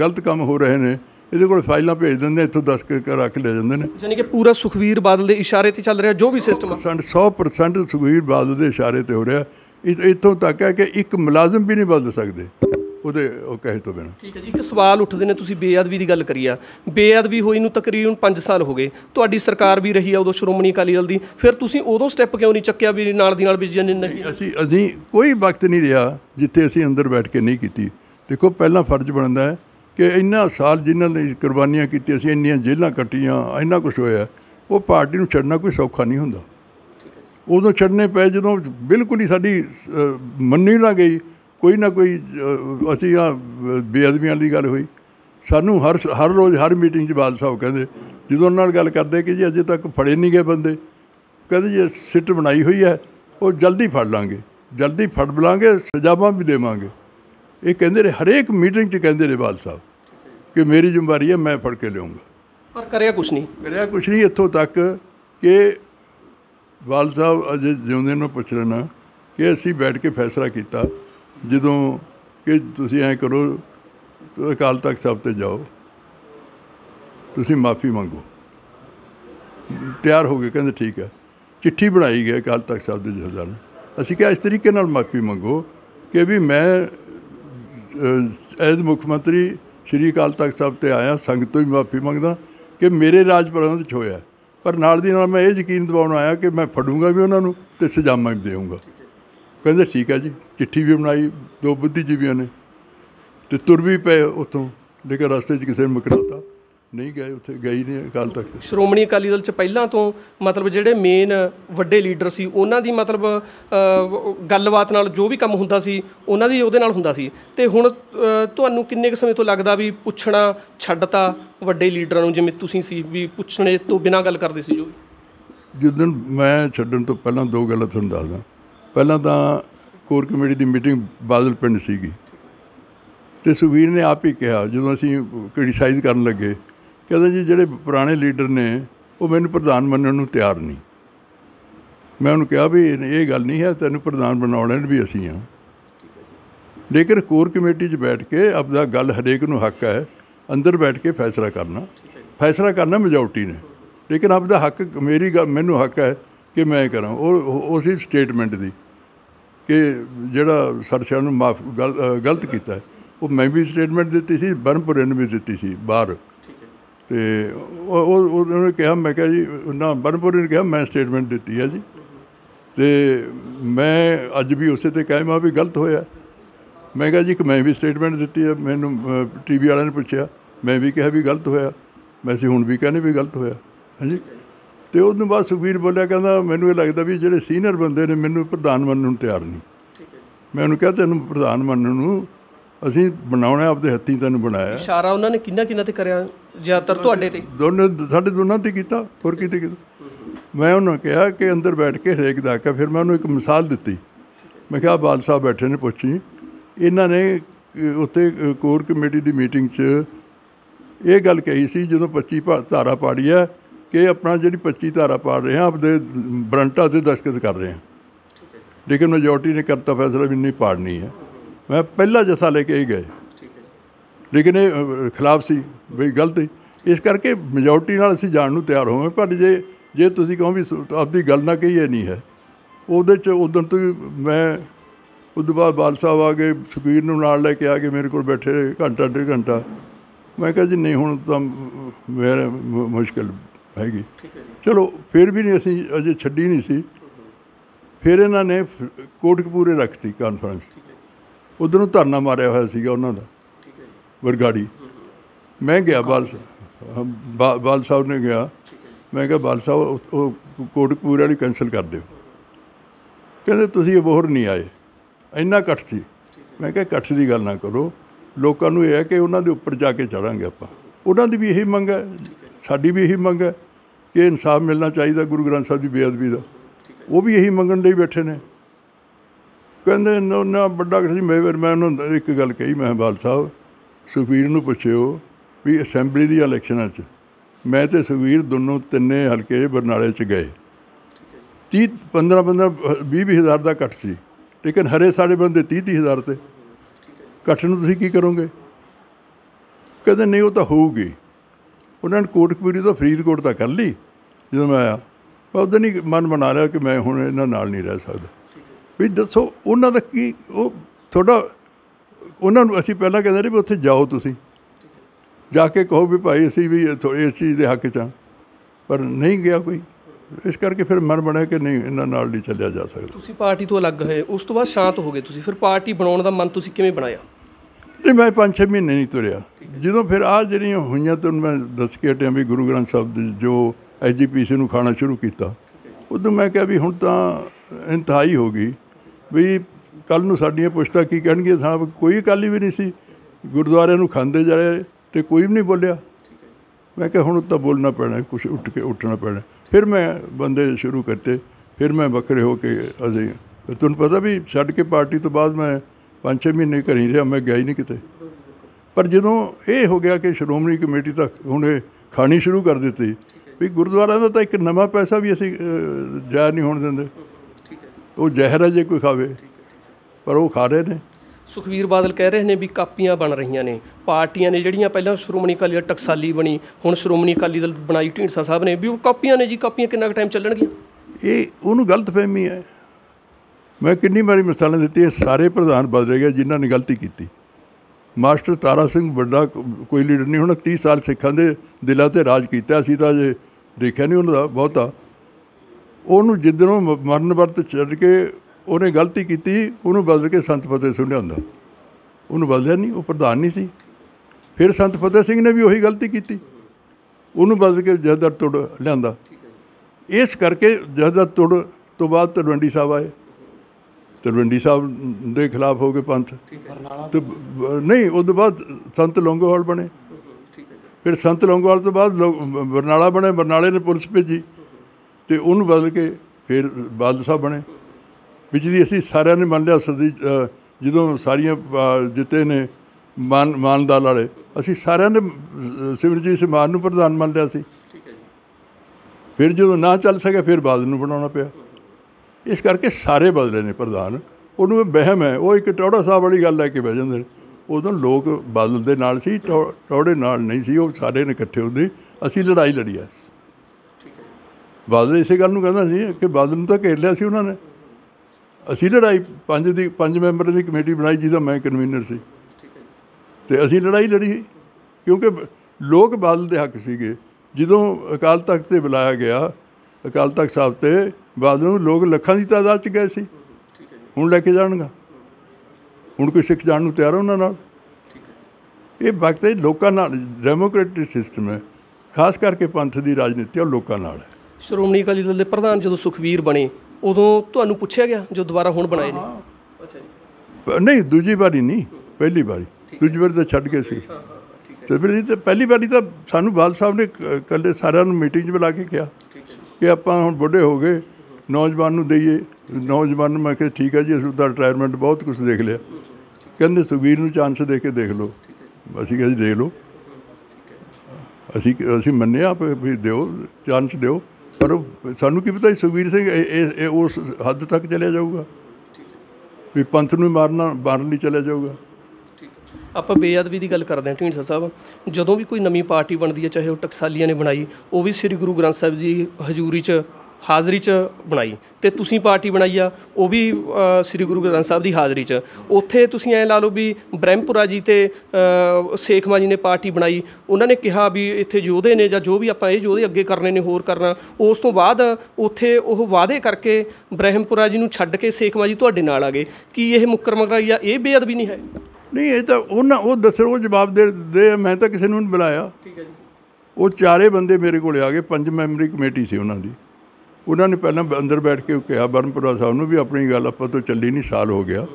ਗਲਤ ਕੰਮ ਹੋ ਰਹੇ ਨੇ ਇਹਦੇ ਕੋਲ ਫਾਈਲਾਂ ਭੇਜ ਦਿੰਦੇ ਇੱਥੋਂ ਦਸਖਤ ਕਰ ਰੱਖ ਲੈ ਜਾਂਦੇ ਨੇ। ਯਾਨੀ ਕਿ ਪੂਰਾ ਸੁਖਵੀਰ ਬਾਦਲ ਦੇ ਇਸ਼ਾਰੇ ਤੇ ਚੱਲ ਰਿਹਾ ਜੋ ਵੀ ਸਿਸਟਮ ਆ। 100% 100% ਸੁਖਵੀਰ ਬਾਦਲ ਦੇ ਇਸ਼ਾਰੇ ਤੇ ਹੋ ਰਿਹਾ। ਇੱਥੋਂ ਤੱਕ ਹੈ ਕਿ ਇੱਕ ਮੁਲਾਜ਼ਮ ਵੀ ਨਹੀਂ ਬਦਲ ਸਕਦੇ। ਉਹਦੇ ਉਹ ਕਹੇ ਤੋਂ ਬਿਨਾਂ। ਠੀਕ ਹੈ ਜੀ ਇੱਕ ਸਵਾਲ ਉੱਠਦੇ ਨੇ ਤੁਸੀਂ ਬੇਅਦਬੀ ਦੀ ਗੱਲ ਕਰੀ ਆ। ਬੇਅਦਬੀ ਹੋਈ ਨੂੰ ਤਕਰੀਬਨ 5 ਸਾਲ ਹੋ ਗਏ। ਤੁਹਾਡੀ ਸਰਕਾਰ ਵੀ ਰਹੀ ਆ ਉਦੋਂ ਸ਼੍ਰੋਮਣੀ ਅਕਾਲੀ ਦਲ ਦੀ। ਫਿਰ ਤੁਸੀਂ ਉਦੋਂ ਸਟੈਪ ਕਿਉਂ ਨਹੀਂ ਚੱਕਿਆ ਵੀ ਨਾਲ ਦੀ ਨਾਲ ਵੀ ਨਹੀਂ ਅਸੀਂ ਅਸੀਂ ਕੋਈ ਵਕਤ ਨਹੀਂ ਰਿਹਾ ਜਿੱਥੇ ਅਸੀਂ ਅੰਦਰ ਬੈਠ ਕੇ ਨਹੀਂ ਕੀਤੀ। ਦੇਖੋ ਪਹਿਲਾਂ ਫਰਜ਼ ਬਣਦਾ ਹੈ ਕਿ ਇੰਨਾ ਸਾਲ ਜਿਨ੍ਹਾਂ ਨੇ ਕੁਰਬਾਨੀਆਂ ਕੀਤੀਆਂ ਸੀ ਇੰਨੀਆਂ ਜੇਲ੍ਹਾਂ ਕੱਟੀਆਂ ਇੰਨਾ ਕੁਝ ਹੋਇਆ ਉਹ ਪਾਰਟੀ ਨੂੰ ਛੱਡਣਾ ਕੋਈ ਸੌਖਾ ਨਹੀਂ ਹੁੰਦਾ। ਉਦੋਂ ਛੱਡਨੇ ਪਏ ਜਦੋਂ ਬਿਲਕੁਲ ਹੀ ਸਾਡੀ ਮੰਨੀ ਨਾ ਗਈ। ਕੋਈ ਨਾ ਕੋਈ ਅਸੀਂ ਆ ਬੇਅਦਬੀਆਂ ਦੀ ਗੱਲ ਹੋਈ। ਸਾਨੂੰ ਹਰ ਹਰ ਰੋਜ਼ ਹਰ ਮੀਟਿੰਗ 'ਚ ਬਾਲ ਸਾਹਿਬ ਕਹਿੰਦੇ ਜਦੋਂ ਉਹਨਾਂ ਨਾਲ ਗੱਲ ਕਰਦੇ ਕਿ ਜੀ ਅਜੇ ਤੱਕ ਫੜੇ ਨਹੀਂ ਗਏ ਬੰਦੇ ਕਹਿੰਦੇ ਜੀ ਸਿੱਟ ਬਣਾਈ ਹੋਈ ਹੈ ਉਹ ਜਲਦੀ ਫੜ ਲਾਂਗੇ। ਜਲਦੀ ਫੜ ਬਲਾਂਗੇ ਸਜ਼ਾਵਾਂ ਵੀ ਦੇਵਾਂਗੇ। ਇਹ ਕਹਿੰਦੇ ਨੇ ਹਰੇਕ ਮੀਟਿੰਗ 'ਚ ਕਹਿੰਦੇ ਨੇ ਬਾਲ ਸਾਹਿਬ ਕਿ ਮੇਰੀ ਜ਼ਿੰਮੇਵਾਰੀ ਹੈ ਮੈਂ ਫੜ ਕੇ ਲਿਆਉਂਗਾ। ਪਰ ਕਰਿਆ ਕੁਛ ਨਹੀਂ। ਕਰਿਆ ਕੁਛ ਨਹੀਂ ਇੱਥੋਂ ਤੱਕ ਕਿ ਵਾਲ ਸਾਹਿਬ, ਅਜੇ ਜਿਉਂਦੇ ਨੂੰ ਪੁੱਛ ਲੈਣਾ ਕਿ ਅਸੀਂ ਬੈਠ ਕੇ ਫੈਸਲਾ ਕੀਤਾ ਜਦੋਂ ਕਿ ਤੁਸੀਂ ਐਂ ਕਰੋ, ਅਕਾਲ ਤਖਤ ਸਾਹਿਬ ਤੇ ਜਾਓ, ਤੁਸੀਂ ਮਾਫੀ ਮੰਗੋ। ਤਿਆਰ ਹੋ ਗਏ, ਕਹਿੰਦੇ ਠੀਕ ਹੈ। ਚਿੱਠੀ ਬਣਾਈ ਗਈ ਅਕਾਲ ਤਖਤ ਸਾਹਿਬ ਦੇ ਜਥੇਦਾਰ ਨੂੰ। ਅਸੀਂ ਕਿਹਾ, ਇਸ ਤਰੀਕੇ ਨਾਲ ਮਾਫੀ ਮੰਗੋ ਕਿ ਵੀ ਮੈਂ ਐਜ਼ ਮੁੱਖ ਮੰਤਰੀ ਸ਼੍ਰੀ ਅਕਾਲ ਤਖਤ ਸਾਹਿਬ ਤੇ ਆਇਆ, ਸੰਗਤ ਤੋਂ ਵੀ ਮਾਫੀ ਮੰਗਦਾ ਕਿ ਮੇਰੇ ਰਾਜ ਪ੍ਰਬੰਧ 'ਚ ਹੋਇਆ। ਪਰ ਨਾਲ ਦੀ ਨਾਲ ਮੈਂ ਇਹ ਯਕੀਨ ਦਿਵਾਉਣ ਆਇਆ ਕਿ ਮੈਂ ਫੜੂੰਗਾ ਵੀ ਉਹਨਾਂ ਨੂੰ ਤੇ ਸਜ਼ਾਵਾਂ ਵੀ ਦੇਵਾਂਗਾ ਕਹਿੰਦੇ, ਠੀਕ ਹੈ ਜੀ, ਚਿੱਠੀ ਵੀ ਬਣਾਈ, ਦੋ ਬੁੱਧੀਜੀਵੀਆਂ ਨੇ ਤੇ ਤੁਰ ਵੀ ਪਏ ਉੱਥੋਂ, ਲੇਕਿਨ ਰਸਤੇ 'ਚ ਕਿਸੇ ਨੇ ਮੁਕਰਾਤਾ। ਨਹੀਂ ਗਏ ਉੱਥੇ ਗਈ ਨਹੀਂ ਅਕਾਲ ਤਖਤ। ਸ਼੍ਰੋਮਣੀ ਅਕਾਲੀ ਦਲ ਚ ਪਹਿਲਾਂ ਤੋਂ ਮਤਲਬ ਜਿਹੜੇ ਮੇਨ ਵੱਡੇ ਲੀਡਰ ਸੀ ਉਹਨਾਂ ਦੀ ਮਤਲਬ ਗੱਲਬਾਤ ਨਾਲ ਜੋ ਵੀ ਕੰਮ ਹੁੰਦਾ ਸੀ ਉਹਨਾਂ ਦੀ ਉਹਦੇ ਨਾਲ ਹੁੰਦਾ ਸੀ। ਤੇ ਹੁਣ ਤੁਹਾਨੂੰ ਕਿੰਨੇ ਕੁ ਸਮੇਂ ਤੋਂ ਲੱਗਦਾ ਵੀ ਪੁੱਛਣਾ ਛੱਡਤਾ ਵੱਡੇ ਲੀਡਰਾਂ ਨੂੰ ਜਿਵੇਂ ਤੁਸੀਂ ਸੀ ਵੀ ਪੁੱਛਣੇ ਤੋਂ ਬਿਨਾਂ ਗੱਲ ਕਰਦੇ ਸੀ ਜੋ ਵੀ? ਜਦੋਂ ਮੈਂ ਛੱਡਣ ਤੋਂ ਪਹਿਲਾਂ ਦੋ ਗੱਲਾਂ ਤੁਹਾਨੂੰ ਦੱਸਦਾ। ਪਹਿਲਾਂ ਤਾਂ ਕੋਰ ਕਮੇਟੀ ਦੀ ਮੀਟਿੰਗ ਬਾਦਲ ਪਿੰਡ ਸੀਗੀ। ਤੇ ਸੁਖਬੀਰ ਨੇ ਆਪ ਹੀ ਕਿਹਾ ਜਦੋਂ ਅਸੀਂ ਕ੍ਰਿਟਿਸਾਈਜ਼ ਕਰਨ ਲੱਗੇ ਕਹਿੰਦਾ ਜੀ, ਜਿਹੜੇ ਪੁਰਾਣੇ ਲੀਡਰ ਨੇ, ਉਹ ਮੈਨੂੰ ਪ੍ਰਧਾਨ ਮੰਨਣ ਨੂੰ ਤਿਆਰ ਨਹੀਂ। ਮੈਂ ਉਹਨੂੰ ਕਿਹਾ ਵੀ ਇਹ ਗੱਲ ਨਹੀਂ ਹੈ, ਤੈਨੂੰ ਪ੍ਰਧਾਨ ਬਣਾਉਣ ਬਣਾਉਣਾ ਵੀ ਅਸੀਂ ਹਾਂ। ਲੇਕਿਨ ਕੋਰ ਕਮੇਟੀ 'ਚ ਬੈਠ ਕੇ ਆਪਦਾ ਗੱਲ ਹਰੇਕ ਨੂੰ ਹੱਕ ਹੈ, ਅੰਦਰ ਬੈਠ ਕੇ ਫੈਸਲਾ ਕਰਨਾ। ਫੈਸਲਾ ਕਰਨਾ ਮੈਜੋਰਟੀ ਨੇ। ਲੇਕਿਨ ਆਪਦਾ ਹੱਕ, ਮੇਰੀ ਗੱਲ- ਮੈਨੂੰ ਹੱਕ ਹੈ ਕਿ ਮੈਂ ਕਰਾਂ। ਉਹ ਉਹ- ਉਸੇ ਸਟੇਟਮੈਂਟ ਦੀ ਕਿ ਜਿਹੜਾ ਸਰਸ਼ਾ ਨੂੰ ਮਾਫ, ਗਲਤ ਕੀਤਾ ਉਹ ਮੈਂ ਵੀ ਸਟੇਟਮੈਂਟ ਦਿੱਤੀ ਸੀ, ਬਰਨਪੁਰੇ ਨੂੰ ਵੀ ਦਿੱਤੀ ਸੀ, ਬਾਹਰ। ਤੇ ਉਹ ਉਹ- ਉਹਨਾਂ ਨੇ ਕਿਹਾ ਮੈਂ ਕਿਹਾ ਜੀ ਨਾ ਬਰਨਪੁਰੇ ਨੇ ਕਿਹਾ ਮੈਂ ਸਟੇਟਮੈਂਟ ਦਿੱਤੀ ਹੈ ਜੀ। ਤੇ ਮੈਂ ਅੱਜ ਵੀ ਉਸੇ ਤੇ ਕਾਇਮ ਆ ਵੀ ਗਲਤ ਹੋਇਆ। ਮੈਂ ਕਿਹਾ ਜੀ ਕਿ ਮੈਂ ਵੀ ਸਟੇਟਮੈਂਟ ਦਿੱਤੀ ਹੈ ਮੈਨੂੰ ਟੀਵੀ ਵਾਲਿਆਂ ਨੇ ਪੁੱਛਿਆ। ਮੈਂ ਵੀ ਕਿਹਾ ਵੀ ਗਲਤ ਹੋਇਆ। ਮੈਂ ਅਸੀਂ ਹੁਣ ਵੀ ਕਹਿੰਦੇ ਵੀ ਗਲਤ ਹੋਇਆ। ਹਾਂਜੀ। ਤੇ ਤੋਂ ਬਾਅਦ ਸੁਖਬੀਰ ਬੋਲਿਆ ਕਹਿੰਦਾ ਮੈਨੂੰ ਇਹ ਲੱਗਦਾ ਵੀ ਜਿਹੜੇ ਸੀਨੀਅਰ ਬੰਦੇ ਨੇ ਮੈਨੂੰ ਪ੍ਰਧਾਨ ਮੰਨਣ ਨੂੰ ਤਿਆਰ ਨਹੀਂ। ਮੈਂ ਉਹਨੂੰ ਕਿਹਾ ਤੈਨੂੰ ਪ੍ਰਧਾਨ ਮੰਨਣ ਨੂੰ ਅਸੀਂ ਬਣਾਉਣਾ ਆਪਦੇ ਹੱਥੀਂ ਤੈਨੂੰ ਬਣਾਇਆ। ਇਸ਼ਾਰਾ ਉਹਨਾਂ ਨੇ ਕਿੰਨਾ ਕਿੰਨਾ ਤੇ ਕਰਿਆ? ਜ਼ਿਆਦਾਤਰ ਤੁਹਾਡੇ ਤੇ? ਦੋਨੇ ਸਾਡੇ ਦੋਨਾਂ ਤੇ ਕੀਤਾ ਹੋਰ ਕਿਤੇ ਕੀਤਾ। ਮੈਂ ਉਹਨੂੰ ਕਿਹਾ ਕਿ ਅੰਦਰ ਬੈਠ ਕੇ ਹਰੇਕ ਦਾ ਹੈ ਫਿਰ ਮੈਂ ਉਹਨੂੰ ਇੱਕ ਮਿਸਾਲ ਦਿੱਤੀ। ਮੈਂ ਕਿਹਾ ਬਾਲ ਸਾਹਿਬ ਬੈਠੇ ਨੇ ਪੁੱਛੀ। ਇਹਨਾਂ ਨੇ ਅ, ਕੋਰ ਕਮੇਟੀ ਦੀ ਮੀਟਿੰਗ 'ਚ ਇਹ ਗੱਲ ਕਹੀ ਸੀ ਜਦੋਂ 25 ਭਾ- ਧਾਰਾ ਪਾੜੀ ਹੈ ਕਿ ਆਪਣਾ ਜਿਹੜੀ 25 ਧਾਰਾ ਪਾੜ ਰਹੇ ਹਾਂ ਆਪਦੇ ਬਰੰਟਾ ਤੇ ਦਸਤਖਤ ਕਰ ਰਹੇ ਹਾਂ। ਲੇਕਿਨ ਮੈਜੋਰਟੀ ਨੇ ਕਰਤਾ ਫੈਸਲਾ ਵੀ ਨਹੀਂ ਪਾੜਨੀ ਹੈ। ਮੈਂ ਪਹਿਲਾ ਜਥਾ ਲੈ ਕੇ ਹੀ ਗਏ। ਲੇਕਿਨ ਇਹ ਖਿਲਾਫ ਸੀ ਵੀ ਗਲਤ ਹੈ ਇਸ ਕਰਕੇ ਮੈਜੋਰਟੀ ਨਾਲ ਅਸੀਂ ਜਾਣ ਨੂੰ ਤਿਆਰ ਹੋਵਾਂ ਪਰ ਜੇ ਜੇ ਤੁਸੀਂ ਕਹੋ ਵੀ ਆਪਦੀ ਗੱਲ ਨਾ ਕਹੀ ਇਹ ਨਹੀਂ ਹੈ ਉਹਦੇ ਚ ਉਦੋਂ ਤੋਂ ਮੈਂ ਉਦੋਂ ਬਾਅਦ ਬਾਲ ਸਾਹਿਬ ਆ ਗਏ ਸੁਖਬੀਰ ਨੂੰ ਨਾਲ ਲੈ ਕੇ ਆ ਕੇ ਮੇਰੇ ਕੋਲ ਬੈਠੇ ਰਹੇ ਘੰਟਾ ਡੇਢ ਘੰਟਾ। ਮੈਂ ਕਿਹਾ ਜੀ ਨਹੀਂ ਹੁਣ ਤਾਂ ਮੇਰੇ ਮੁਸ਼ਕਿਲ ਹੈਗੀ। ਚਲੋ ਫਿਰ ਵੀ ਨਹੀਂ ਅਸੀਂ ਅਜੇ ਛੱਡੀ ਨਹੀਂ ਸੀ। ਫਿਰ ਇਹਨਾਂ ਨੇ ਕੋਟਕਪੂਰੇ ਰੱਖਤੀ ਕਾਨਫਰੰਸ ਉਧਰੋਂ ਧਰਨਾ ਮਾਰਿਆ ਹੋਇਆ ਸੀਗਾ ਉਹਨਾਂ ਦਾ। ਵਰਗਾੜੀ। ਮੈਂ ਗਿਆ ਬਾਲ ਸਾਹਿਬ ਬਾਲ ਸਾਹਿਬ ਨੇ ਗਿਆ। ਮੈਂ ਕਿਹਾ ਬਾਲ ਸਾਹਿਬ ਉਹ- ਕੋਟਕਪੂਰੇ ਵਾਲੀ ਕੈਂਸਲ ਕਰ ਦਿਓ। ਕਹਿੰਦੇ ਤੁਸੀਂ ਅਬੋਹਰ ਨਹੀਂ ਆਏ। ਇੰਨਾ ਇਕੱਠ ਸੀ। ਮੈਂ ਕਿਹਾ ਇਕੱਠ ਦੀ ਗੱਲ ਨਾ ਕਰੋ। ਲੋਕਾਂ ਨੂੰ ਇਹ ਹੈ ਕਿ ਉਹਨਾਂ ਦੇ ਉੱਪਰ ਜਾ ਕੇ ਚੜਾਂਗੇ ਆਪਾਂ। ਉਹਨਾਂ ਦੀ ਵੀ ਇਹੀ ਮੰਗ ਹੈ ਸਾਡੀ ਵੀ ਇਹੀ ਮੰਗ ਹੈ ਕਿ ਇਨਸਾਫ ਮਿਲਣਾ ਚਾਹੀਦਾ ਗੁਰੂ ਗ੍ਰੰਥ ਸਾਹਿਬ ਦੀ ਬੇਅਦਬੀ ਦਾ। ਉਹ ਵੀ ਇਹੀ ਮੰਗਣ ਲਈ ਬੈਠੇ ਨੇ। ਕਹਿੰਦੇ ਨਾ ਵੱਡਾ ਸੀ? ਮੈਂ ਫਿਰ ਮੈਂ ਉਹਨੂੰ ਇੱਕ ਗੱਲ ਕਹੀ, ਮੈਂ ਬਾਲ ਸਾਹਿਬ ਸੁਖਬੀਰ ਨੂੰ ਪੁੱਛਿਓ ਵੀ ਅਸੈਂਬਲੀ ਦੀ ਇਲੈਕਸ਼ਨਾਂ 'ਚ ਮੈਂ ਤੇ ਸੁਖਬੀਰ ਦੋਨੋਂ ਤਿੰਨੇ ਹਲਕੇ ਬਰਨਾਲੇ 'ਚ ਗਏ। 30 15 15 20 ਵੀਹ ਹਜ਼ਾਰ ਦਾ ਇਕੱਠ ਸੀ। ਲੇਕਿਨ ਹਰੇ ਸਾਡੇ ਬੰਦੇ 30 30 ਹਜ਼ਾਰ ਤੇ। ਇਕੱਠ ਨੂੰ ਤੁਸੀਂ ਕੀ ਕਰੋਗੇ? ਕਹਿੰਦੇ, ਨਹੀਂ, ਉਹ ਤਾਂ ਹੋਊਗੀ। ਉਹਨਾਂ ਨੇ ਕੋਟਕਪੂਰੀ ਤੋਂ ਫਰੀਦਕੋਟ ਤਾਂ ਕਰ ਲਈ ਜਦੋਂ ਮੈਂ ਆਇਆ। ਮੈਂ ਉਦੋਂ ਨਹੀਂ ਮਨ ਬਣਾ ਲਿਆ ਕਿ ਮੈਂ ਹੁਣ ਇਹਨਾਂ ਨਾਲ ਨਹੀਂ ਰਹਿ ਸਕਦਾ। ਵੀ ਦੱਸੋ ਉਹਨਾਂ ਦਾ ਕੀ ਉਹ ਤੁਹਾਡਾ ਉਹਨਾਂ ਨੂੰ ਅਸੀਂ ਪਹਿਲਾਂ ਕਹਿੰਦੇ ਰਹੇ ਵੀ ਉੱਥੇ ਜਾਓ ਤੁਸੀਂ। ਜਾ ਕੇ ਕਹੋ ਵੀ ਭਾਈ ਅਸੀਂ ਵੀ ਇਸ ਚੀਜ਼ ਦੇ ਹੱਕ 'ਚ ਹਾਂ। ਪਰ ਨਹੀਂ ਗਿਆ ਕੋਈ। ਇਸ ਕਰਕੇ ਫਿਰ ਮਨ ਬਣਿਆ ਕਿ ਨਹੀਂ ਇਹਨਾਂ ਨਾਲ ਨਹੀਂ ਚੱਲਿਆ ਜਾ ਸਕਦਾ। ਤੁਸੀਂ ਪਾਰਟੀ ਤੋਂ ਅਲੱਗ ਹੋਏ ਉਸ ਤੋਂ ਬਾਅਦ ਸ਼ਾਂਤ ਹੋ ਗਏ ਤੁਸੀਂ। ਫਿਰ ਪਾਰਟੀ ਬਣਾਉਣ ਦਾ ਮਨ ਤੁਸੀਂ ਕਿਵੇਂ ਬਣਾਇਆ? ਨਹੀਂ ਮੈਂ ਪੰਜ ਛੇ ਮਹੀਨੇ ਨਹੀਂ ਤੁਰਿਆ। ਜਦੋਂ ਫਿਰ ਆ ਜਿਹੜੀਆਂ ਹੋਈਆਂ ਤੁਹਾਨੂੰ ਮੈਂ ਦੱਸ ਕੇ ਹਟਿਆ ਵੀ ਗੁਰੂ ਗ੍ਰੰਥ ਸਾਹਿਬ ਦੇ ਜੋ ਐਜੀਪੀਸੀ ਨੂੰ ਖਾਣਾ ਸ਼ੁਰੂ ਕੀਤਾ ਉਦੋਂ ਮੈਂ ਕਿਹਾ ਵੀ ਹੁਣ ਤਾਂ ਇੰਤਹਾਈ ਹੋ ਗਈ। ਵੀ ਕੱਲ ਨੂੰ ਸਾਡੀਆਂ ਪੁਸ਼ਤਾਂ ਕੀ ਕਹਿਣਗੀਆਂ? ਸਾਹਿਬ ਕੋਈ ਅਕਾਲੀ ਵੀ ਨਹੀਂ ਸੀ। ਗੁਰਦੁਆਰਿਆਂ ਨੂੰ ਖਾਂਦੇ ਜਾਏ ਰਹੇ ਤੇ ਕੋਈ ਵੀ ਨਹੀਂ ਬੋਲਿਆ। ਮੈਂ ਕਿਹਾ ਹੁਣ ਤਾਂ ਬੋਲਣਾ ਪੈਣਾ ਕੁਝ ਉੱਠ ਕੇ ਉੱਠਣਾ ਪੈਣਾ। ਫਿਰ ਮੈਂ ਬੰਦੇ ਸ਼ੁਰੂ ਕਰਤੇ। ਫਿਰ ਮੈਂ ਵੱਖਰੇ ਹੋ ਕੇ ਅਸੀਂ ਤੁਹਾਨੂੰ ਪਤਾ ਵੀ ਛੱਡ ਕੇ ਪਾਰਟੀ ਤੋਂ ਬਾਅਦ ਮੈਂ ਪੰਜ ਛੇ ਮਹੀਨੇ ਘਰ ਹੀ ਰਿਹਾ ਮੈਂ ਗਿਆ ਹੀ ਨਹੀਂ ਕਿਤੇ। ਪਰ ਜਦੋਂ ਇਹ ਹੋ ਗਿਆ ਕਿ ਸ਼੍ਰੋਮਣੀ ਕਮੇਟੀ ਤਾਂ ਹੁਣ ਇਹ ਖਾਣੀ ਸ਼ੁਰੂ ਕਰ ਦਿੱਤੀ ਵੀ ਗੁਰਦੁਆਰਾ ਦਾ ਤਾਂ ਇੱਕ ਨਵਾਂ ਪੈਸਾ ਵੀ ਅਸੀਂ ਅਹ, ਜ਼ਾਇਆ ਨਹੀਂ ਹੋਣ ਦਿੰਦੇ। ਉਹ ਜ਼ਹਿਰ ਹੈ ਜੇ ਕੋਈ ਖਾਵੇ। ਪਰ ਉਹ ਖਾ ਰਹੇ ਨੇ। ਸੁਖਵੀਰ ਬਾਦਲ ਕਹਿ ਰਹੇ ਨੇ ਵੀ ਕਾਪੀਆਂ ਬਣ ਰਹੀਆਂ ਨੇ। ਪਾਰਟੀਆਂ ਨੇ ਜਿਹੜੀਆਂ ਪਹਿਲਾਂ ਸ਼੍ਰੋਮਣੀ ਅਕਾਲੀ ਦਲ ਟਕਸਾਲੀ ਬਣੀ ਹੁਣ ਸ਼੍ਰੋਮਣੀ ਅਕਾਲੀ ਦਲ ਬਣਾਈ ਢੀਂਡਸਾ ਸਾਹਿਬ ਨੇ ਵੀ ਉਹ ਕਾਪੀਆਂ ਨੇ ਜੀ ਕਾਪੀਆਂ ਕਿੰਨਾ ਕੁ ਟਾਈਮ ਚੱਲਣਗੀਆਂ? ਇਹ ਉਹਨੂੰ ਗਲਤਫਹਿਮੀ ਹੈ। ਮੈਂ ਕਿੰਨੀ ਵਾਰੀ ਮਿਸਾਲਾਂ ਦਿੱਤੀਆਂ ਸਾਰੇ ਪ੍ਰਧਾਨ ਬਦਲੇ ਗਏ ਜਿਨ੍ਹਾਂ ਨੇ ਗਲਤੀ ਕੀਤੀ। ਮਾਸਟਰ ਤਾਰਾ ਸਿੰਘ ਵੱਡਾ ਕੋਈ ਲੀਡਰ ਨਹੀਂ ਹੁਣ 30 ਸਾਲ ਸਿੱਖਾਂ ਦੇ ਦਿਲਾਂ ਤੇ ਰਾਜ ਕੀਤਾ। ਅਸੀਂ ਤਾਂ ਜੇ ਦੇਖਿਆ ਨਹੀਂ ਉਹਨਾਂ ਦਾ ਬਹੁਤਾ। ਉਹਨੂੰ ਜਿੱਦਣੋਂ ਮ- ਮਰਨ ਵਰਤ ਛੱਡ ਕੇ ਉਹਨੇ ਗਲਤੀ ਕੀਤੀ ਉਹਨੂੰ ਬਦਲ ਕੇ ਸੰਤ ਫਤਿਹ ਸਿੰਘ ਲਿਆਂਦਾ ਉਹਨੂੰ ਬਦਲਿਆ ਨਹੀਂ ਉਹ ਪ੍ਰਧਾਨ ਨਹੀਂ ਸੀ। ਫਿਰ ਸੰਤ ਫਤਿਹ ਸਿੰਘ ਨੇ ਵੀ ਉਹੀ ਗਲਤੀ ਕੀਤੀ। ਉਹਨੂੰ ਬਦਲ ਕੇ ਜਹਦਰ ਤੁੜ ਲਿਆਂਦਾ। ਇਸ ਕਰਕੇ ਜਹਦਰ ਤੁੜ ਤੋਂ ਬਾਅਦ ਤਲਵੰਡੀ ਸਾਹਿਬ ਆਏ। ਤਲਵੰਡੀ ਸਾਹਿਬ ਦੇ ਖਿਲਾਫ ਹੋ ਗਏ ਪੰਥ। ਤੇ ਨਹੀਂ ਉਸ ਤੋਂ ਬਾਅਦ ਸੰਤ ਲੌਂਗੋਵਾਲ ਬਣੇ। ਫਿਰ ਸੰਤ ਲੌਂਗੋਵਾਲ ਤੋਂ ਬਾਅਦ ਬਰਨਾਲਾ ਬਣੇ। ਬਰਨਾਲੇ ਨੇ ਪੁਲਿਸ ਭੇਜੀ। ਤੇ ਉਹਨੂੰ ਬਦਲ ਕੇ ਫਿਰ ਬਾਦਲ ਸਾਹਿਬ ਬਣੇ। ਵਿੱਚ ਦੀ ਅਸੀਂ ਸਾਰਿਆਂ ਨੇ ਮੰਨ ਲਿਆ ਸਦੀ ਜਦੋਂ ਸਾਰੀਆਂ ਜਿੱਤੇ ਨੇ ਮਾਨ ਮਾਨਦਾਲ ਵਾਲੇ ਅਸੀਂ ਸਾਰਿਆਂ ਨੇ ਸਿਮਰਜੀਤ ਸਿੰਘ ਮਾਨ ਨੂੰ ਪ੍ਰਧਾਨ ਮੰਨ ਲਿਆ ਸੀ। ਠੀਕ ਹੈ ਜੀ। ਫਿਰ ਜਦੋਂ ਨਾ ਚੱਲ ਸਕਿਆ ਫਿਰ ਬਾਦਲ ਨੂੰ ਬਣਾਉਣਾ ਪਿਆ। ਇਸ ਕਰਕੇ ਸਾਰੇ ਬਦਲੇ ਨੇ ਪ੍ਰਧਾਨ। ਉਹਨੂੰ ਵਹਿਮ ਹੈ। ਉਹ ਇੱਕ ਟੌੜਾ ਸਾਹਿਬ ਵਾਲੀ ਗੱਲ ਲੈ ਕੇ ਬਹਿ ਜਾਂਦੇ ਨੇ। ਉਦੋਂ ਲੋਕ ਬਾਦਲ ਦੇ ਨਾਲ ਸੀ ਟੌੜੇ ਨਾਲ ਨਹੀਂ ਸੀ ਉਹ ਸਾਰੇ ਨੇ ਇਕੱਠੇ ਹੁੰਦੇ। ਅਸੀਂ ਲੜਾਈ ਲੜੀ ਆ ਬਾਦਲ ਇਸੇ ਗੱਲ ਨੂੰ ਕਹਿੰਦਾ ਸੀ ਕਿ ਬਾਦਲ ਨੂੰ ਤਾਂ ਘੇਰ ਲਿਆ ਸੀ ਉਹਨਾਂ ਨੇ। ਅਸੀਂ ਲੜਾਈ ਪੰਜ ਦੀ, ਪੰਜ ਮੈਂਬਰਾਂ ਦੀ ਕਮੇਟੀ ਬਣਾਈ ਜਿਹਦਾ ਮੈਂ ਕਨਵੀਨਰ ਸੀ। ਠੀਕ ਤੇ ਅਸੀਂ ਲੜਾਈ ਲੜੀ ਕਿਉਂਕਿ ਲੋਕ ਬਾਦਲ ਦੇ ਹੱਕ ਸੀਗੇ। ਜਦੋਂ ਅਕਾਲ ਤਖਤ ਤੇ ਬੁਲਾਇਆ ਗਿਆ, ਅਕਾਲ ਤਖਤ ਸਾਹਿਬ ਤੇ ਬਾਦਲ ਨੂੰ ਲੋਕ ਲੱਖਾਂ ਦੀ ਤਾਦਾਦ ਚ ਗਏ ਸੀ। ਹੁਣ ਲੈ ਕੇ ਜਾਣਗਾ। ਹੁਣ ਕੋਈ ਸਿੱਖ ਜਾਣ ਨੂੰ ਤਿਆਰ ਉਹਨਾਂ ਨਾਲ। ਇਹ ਵਕਤ ਹੈ ਲੋਕਾਂ ਨਾਲ, ਡੈਮੋਕ੍ਰੈਟਿਕ ਸਿਸਟਮ ਹੈ। ਖਾਸ ਕਰਕੇ ਪੰਥ ਦੀ ਰਾਜਨੀਤੀ ਉਹ ਲੋਕਾਂ ਨਾਲ ਹੈ। ਸ਼੍ਰੋਮਣੀ ਅਕਾਲੀ ਦਲ ਦੇ ਪ੍ਰਧਾਨ ਜਦੋਂ ਸੁਖਵੀਰ ਬਣੇ ਉਦੋਂ ਤੁਹਾਨੂੰ ਪੁੱਛਿਆ ਗਿਆ ਜੋ ਦੁਬਾਰਾ ਹੁਣ ਬਣਾਏ ਨੇ? ਅੱਛਾ ਜੀ। ਨਹੀਂ ਦੂਜੀ ਵਾਰੀ ਨਹੀਂ ਪਹਿਲੀ ਵਾਰੀ। ਦੂਜੀ ਵਾਰੀ ਤਾਂ ਛੱਡ ਗਏ ਸੀ। ਤੇ ਫਿਰ ਇਹ ਤਾਂ ਪਹਿਲੀ ਵਾਰੀ ਤਾਂ ਸਾਨੂੰ ਬਾਲ ਸਾਹਿਬ ਨੇ ਕ- ਇਕੱਲੇ ਸਾਰਿਆਂ ਨੂੰ ਮੀਟਿੰਗ 'ਚ ਬੁਲਾ ਕੇ ਕਿਹਾ ਕਿ ਆਪਾਂ ਹੁਣ ਬੁੱਢੇ ਹੋ ਗਏ ਨੌਜਵਾਨ ਨੂੰ ਦਈਏ। ਨੌਜਵਾਨ ਨੂੰ ਮੈਂ ਕਿਹਾ ਠੀਕ ਹੈ ਜੀ ਅਸੀਂ ਤਾਂ ਰਿਟਾਇਰਮੈਂਟ ਬਹੁਤ ਕੁਝ ਦੇਖ ਲਿਆ। ਕਹਿੰਦੇ ਸੁਖਬੀਰ ਨੂੰ ਚਾਂਸ ਦੇ ਕੇ ਦੇਖ ਲਓ। ਅਸੀਂ ਕਿਹਾ ਜੀ ਦੇਖ ਲਓ। ਅਸੀਂ ਅਸੀਂ ਮੰਨਿਆ ਆਪ ਵੀ ਦਿਓ ਚਾਂਸ ਦਿਓ। ਪਰ ਉਹ ਸਾਨੂੰ ਕੀ ਪਤਾ ਸੀ, ਸੁਖਬੀਰ ਸਿੰਘ, ਇਹ- ਉਸ ਹੱਦ ਤੱਕ ਚਲਿਆ ਜਾਊਗਾ। ਵੀ ਪੰਥ ਨੂੰ ਮਾਰਨਾ, ਮਾਰਨ ਲਈ ਚਲਿਆ ਜਾਊਗਾ। ਠੀਕ ਆਪਾਂ ਬੇਅਦਬੀ ਦੀ ਗੱਲ ਕਰਦੇ ਹਾਂ, ਢੀਂਡਸਾ ਸਾਹਿਬ। ਜਦੋਂ ਵੀ ਕੋਈ ਨਵੀਂ ਪਾਰਟੀ ਬਣਦੀ ਹੈ, ਚਾਹੇ ਉਹ ਟਕਸਾਲੀਆਂ ਨੇ ਬਣਾਈ, ਉਹ ਵੀ ਸ੍ਰੀ ਗੁਰੂ ਗ੍ਰੰਥ ਸਾਹਿਬ ਜੀ ਹਜ਼ੂਰੀ 'ਚ ਹਾਜ਼ਰੀ 'ਚ ਬਣਾਈ ਤੇ ਤੁਸੀਂ ਪਾਰਟੀ ਬਣਾਈ ਆ ਉਹ ਵੀ ਸ੍ਰੀ ਗੁਰੂ ਗ੍ਰੰਥ ਸਾਹਿਬ ਦੀ ਹਾਜ਼ਰੀ 'ਚ। ਉੱਥੇ ਤੁਸੀਂ ਐ ਲਾ ਲਓ ਵੀ ਬ੍ਰਹਮਪੁਰਾ ਜੀ ਤੇ ਅ, ਸੇਖਵਾਂ ਜੀ ਨੇ ਪਾਰਟੀ ਬਣਾਈ ਉਹਨਾਂ ਨੇ ਕਿਹਾ ਵੀ ਇੱਥੇ ਯੋਧੇ ਨੇ ਜਾਂ ਜੋ ਵੀ ਆਪਾਂ ਇਹ ਯੋਧੇ ਅੱਗੇ ਕਰਨੇ ਨੇ ਹੋਰ ਕਰਨਾ। ਉਸ ਤੋਂ ਬਾਅਦ ਉੱਥੇ ਉਹ ਵਾਅਦੇ ਕਰਕੇ ਬ੍ਰਹਮਪੁਰਾ ਜੀ ਨੂੰ ਛੱਡ ਕੇ ਸੇਖਵਾਂ ਜੀ ਤੁਹਾਡੇ ਨਾਲ ਆ ਗਏ। ਕੀ ਇਹ ਮੁੱਕਰ ਮਗਰਾਈ ਆ? ਇਹ ਬੇਅਦਬੀ ਨਹੀਂ ਹੈ? ਨਹੀਂ ਇਹ ਤਾਂ ਉਹਨਾਂ ਉਹ ਦੱਸੋ ਉਹ ਜਵਾਬ ਦੇ ਦੇ ਮੈਂ ਤਾਂ ਕਿਸੇ ਨੂੰ ਨਹੀਂ ਬੁਲਾਇਆ। ਠੀਕ ਹੈ ਜੀ। ਉਹ ਚਾਰੇ ਬੰਦੇ ਮੇਰੇ ਕੋਲੇ ਆ ਗਏ ਪੰਜ ਮੈਂਬਰੀ ਕਮੇਟੀ ਸੀ ਉਹਨਾਂ ਦੀ। ਉਹਨਾਂ ਨੇ ਪਹਿਲਾਂ ਅੰਦਰ ਬੈਠ ਕੇ ਕਿਹਾ, ਬਰਨਪੁਰਾ ਸਾਹਿਬ ਨੂੰ ਵੀ ਆਪਣੀ ਗੱਲ ਆਪਾਂ ਤੋਂ ਚੱਲੀ ਨਹੀਂ, ਸਾਲ ਹੋ ਗਿਆ।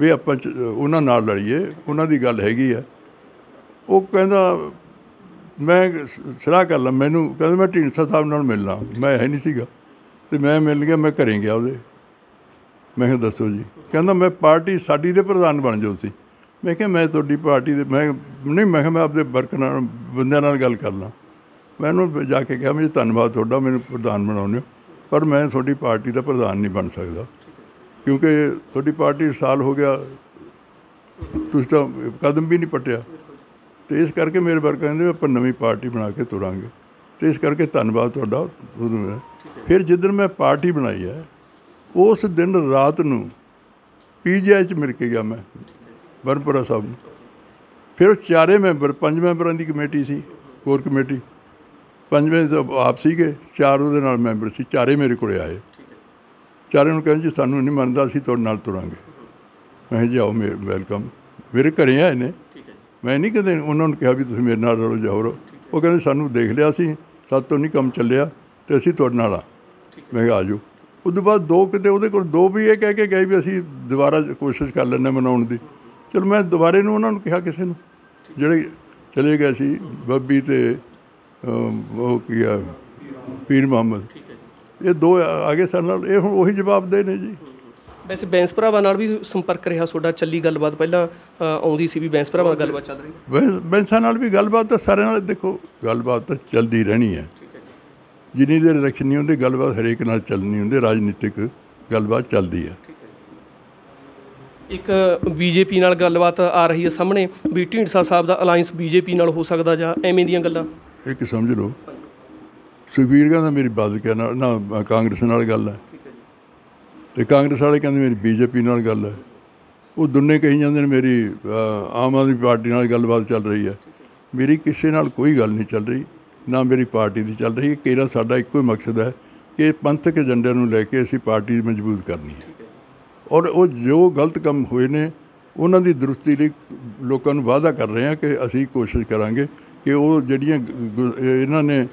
ਵੀ ਆਪਾਂ ਚ- ਉਹਨਾਂ ਨਾਲ ਲੜੀਏ, ਉਹਨਾਂ ਦੀ ਗੱਲ ਹੈਗੀ ਆ। ਉਹ ਕਹਿੰਦਾ, ਮੈਂ ਸਲਾਹ ਕਰ ਲਾਂ, ਮੈਨੂੰ ਕਹਿੰਦਾ, ਮੈਂ ਢੀਂਡਸਾ ਸਾਹਿਬ ਨਾਲ ਮਿਲਣਾ। ਮੈਂ ਹੈ ਨਹੀਂ ਸੀਗਾ। ਤੇ ਮੈਂ ਮਿਲ ਗਿਆ, ਮੈਂ ਘਰੇ ਗਿਆ ਉਹਦੇ। ਮੈਂ ਕਿਹਾ, ਦੱਸੋ ਜੀ। ਕਹਿੰਦਾ, ਮੈਂ ਪਾਰਟੀ ਸਾਡੀ ਦੇ ਪ੍ਰਧਾਨ ਬਣ ਜਾਓ ਸੀ ਮੈਂ ਕਿਹਾ, ਮੈਂ ਤੁਹਾਡੀ ਪਾਰਟੀ ਦੇ ਮੈਂ ਨਹੀਂ, ਮੈਂ ਕਿਹਾ, ਮੈਂ ਆਪਦੇ ਵਰਕ ਨਾਲ, ਬੰਦਿਆਂ ਨਾਲ ਗੱਲ ਕਰ ਲਾਂ। ਮੈਂ ਉਹਨੂੰ ਜਾ ਕੇ ਕਿਹਾ ਮੈਂ ਧੰਨਵਾਦ ਤੁਹਾਡਾ, ਮੈਨੂੰ ਪ੍ਰਧਾਨ ਬਣਾਉਂਦੇ ਹੋ। ਪਰ ਮੈਂ ਤੁਹਾਡੀ ਪਾਰਟੀ ਦਾ ਪ੍ਰਧਾਨ ਨਹੀਂ ਬਣ ਸਕਦਾ। ਕਿਉਂਕਿ ਤੁਹਾਡੀ ਪਾਰਟੀ ਸਾਲ ਹੋ ਗਿਆ ਤੁਸੀਂ ਤਾਂ ਕਦਮ ਵੀ ਨਹੀਂ ਪਟਿਆ। ਤੇ ਇਸ ਕਰਕੇ ਮੇਰੇ ਵਰਗਾ ਕਹਿੰਦੇ ਵੀ ਆਪਾਂ ਨਵੀਂ ਪਾਰਟੀ ਬਣਾ ਕੇ ਤੁਰਾਂਗੇ। ਤੇ ਇਸ ਕਰਕੇ ਧੰਨਵਾਦ ਤੁਹਾਡਾ ਉਦੋਂ ਹੈ। ਫਿਰ ਜਿੱਦਣ ਮੈਂ ਪਾਰਟੀ ਬਣਾਈ ਹੈ, ਉਸ ਦਿਨ ਰਾਤ ਨੂੰ ਪੀਜੀਆਈ ਚ ਮਿਲ ਕੇ ਗਿਆ ਮੈਂ, ਬਰਨਪੁਰਾ ਸਾਹਿਬ ਨੂੰ। ਫਿਰ ਉਹ ਚਾਰੇ ਮੈਂਬਰ, ਪੰਜ ਮੈਂਬਰਾਂ ਦੀ ਕਮੇਟੀ ਸੀ ਕੋਰ ਕਮੇਟੀ। ਪੰਜਵੇਂ ਤਾਂ ਆਪ ਸੀਗੇ ਚਾਰ ਉਹਦੇ ਨਾਲ ਮੈਂਬਰ ਸੀ ਚਾਰੇ ਮੇਰੇ ਕੋਲੇ ਆਏ। ਚਾਰੇ ਨੂੰ ਕਹਿੰਦੇ ਜੀ ਸਾਨੂੰ ਨਹੀਂ ਮੰਨਦਾ ਅਸੀਂ ਤੁਹਾਡੇ ਨਾਲ ਤੁਰਾਂਗੇ। ਮੈਂ ਕਿਹਾ ਜੀ ਆਓ ਮੇਰੇ ਵੈਲਕਮ। ਮੇਰੇ ਘਰੇ ਆਏ ਨੇ। ਮੈਂ ਨਹੀਂ ਕਦੇ ਉਹਨਾਂ ਨੂੰ ਕਿਹਾ ਵੀ ਤੁਸੀਂ ਮੇਰੇ ਨਾਲ ਰਲੋ ਜਾਓ ਉਹ ਕਹਿੰਦੇ ਸਾਨੂੰ ਦੇਖ ਲਿਆ ਸੀ ਸਾਡੇ ਤੋਂ ਨਹੀਂ ਕੰਮ ਚੱਲਿਆ ਤੇ ਅਸੀਂ ਤੁਹਾਡੇ ਨਾਲ ਆ। ਮੈਂ ਕਿਹਾ ਆ ਜਾਓ ਉਸ ਤੋਂ ਬਾਅਦ ਦੋ ਕਿਤੇ ਉਹਦੇ ਕੋਲ ਦੋ ਵੀ ਇਹ ਕਹਿ ਕੇ ਗਏ ਵੀ ਅਸੀਂ ਦੁਬਾਰਾ ਕੋਸ਼ਿਸ਼ ਕਰ ਲੈਂਦੇ ਮਨਾਉਣ ਦੀ। ਚਲੋ ਮੈਂ ਦੁਬਾਰੇ ਨੂੰ ਉਹਨਾਂ ਨੂੰ ਕਿਹਾ ਕਿਸੇ ਨੂੰ। ਜਿਹੜੇ ਚਲੇ ਗਏ ਸੀ ਬੱਬੀ ਤੇ ਉਹ ਕੀ ਆ? ਪੀਰ ਮੁਹੰਮਦ। ਇਹ ਦੋ ਆ ਆ ਗਏ ਸਾਡੇ ਨਾਲ ਇਹ ਹੁਣ ਉਹੀ ਜਵਾਬ ਦੇ ਨੇ ਜੀ। ਵੈਸੇ ਬੈਂਸ ਭਰਾਵਾਂ ਨਾਲ ਵੀ ਸੰਪਰਕ ਰਿਹਾ ਤੁਹਾਡਾ ਚੱਲੀ ਗੱਲਬਾਤ ਪਹਿਲਾਂ ਆਉਂਦੀ ਸੀ ਵੀ ਬੈਂਸ ਭਰਾਵਾਂ ਨਾਲ ਗੱਲਬਾਤ ਚੱਲ ਰਹੀ ਬੈਂਸ- ਬੈਂਸਾਂ ਨਾਲ ਵੀ ਗੱਲਬਾਤ ਤਾਂ ਸਾਰਿਆਂ ਨਾਲ ਦੇਖੋ ਗੱਲਬਾਤ ਤਾਂ ਚੱਲਦੀ ਰਹਿਣੀ ਹੈ। ਜਿੰਨੀ ਦੇਰ ਨਹੀਂ ਹੁੰਦੇ ਗੱਲਬਾਤ ਹਰੇਕ ਨਾਲ ਚੱਲਣੀ ਹੁੰਦੀ ਰਾਜਨੀਤਿਕ ਗੱਲਬਾਤ ਚੱਲਦੀ ਹੈ। ਇੱਕ ਬੀਜੇਪੀ ਨਾਲ ਗੱਲਬਾਤ ਆ ਰਹੀ ਹੈ ਸਾਹਮਣੇ ਵੀ ਢੀਂਡਸਾ ਸਾਹਿਬ ਦਾ ਅਲਾਈਅੰਸ ਬੀਜੇਪੀ ਨਾਲ ਹੋ ਸਕਦਾ ਜਾਂ ਐਵੇਂ ਦੀਆਂ ਗੱਲਾਂ? ਇੱਕ ਸਮਝ ਲਓ। ਸੁਖਬੀਰ ਕਹਿੰਦਾ ਮੇਰੀ ਬਾਦਕਿਆ ਨਾਲ ਨਾ ਕਾਂਗਰਸ ਨਾਲ ਗੱਲ ਹੈ। ਤੇ ਕਾਂਗਰਸ ਵਾਲੇ ਕਹਿੰਦੇ ਮੇਰੀ ਬੀਜੇਪੀ ਨਾਲ ਗੱਲ ਹੈ। ਉਹ ਦੋਨੇ ਕਹੀ ਜਾਂਦੇ ਨੇ ਮੇਰੀ ਆਮ ਆਦਮੀ ਪਾਰਟੀ ਨਾਲ ਗੱਲਬਾਤ ਚੱਲ ਰਹੀ ਹੈ। ਮੇਰੀ ਕਿਸੇ ਨਾਲ ਕੋਈ ਗੱਲ ਨਹੀਂ ਚੱਲ ਰਹੀ। ਨਾ ਮੇਰੀ ਪਾਰਟੀ ਦੀ ਚੱਲ ਰਹੀ ਹੈ। ਕੇਰਾ ਸਾਡਾ ਇੱਕੋ ਹੀ ਮਕਸਦ ਹੈ ਕਿ ਪੰਥਕ ਏਜੰਡੇ ਨੂੰ ਲੈ ਕੇ ਅਸੀਂ ਪਾਰਟੀ ਮਜ਼ਬੂਤ ਕਰਨੀ ਹੈ। ਔਰ ਉਹ ਜੋ ਗਲਤ ਕੰਮ ਹੋਏ ਨੇ ਉਹਨਾਂ ਦੀ ਦਰੁਸਤੀ ਲਈ ਲੋਕਾਂ ਨੂੰ ਵਾਅਦਾ ਕਰ ਰਹੇ ਹਾਂ ਕਿ ਅਸੀਂ ਕੋਸ਼ਿਸ਼ ਕਰਾਂਗੇ ਕਿ ਉਹ ਜਿਹੜੀਆਂ ਇਹਨਾਂ ਨੇ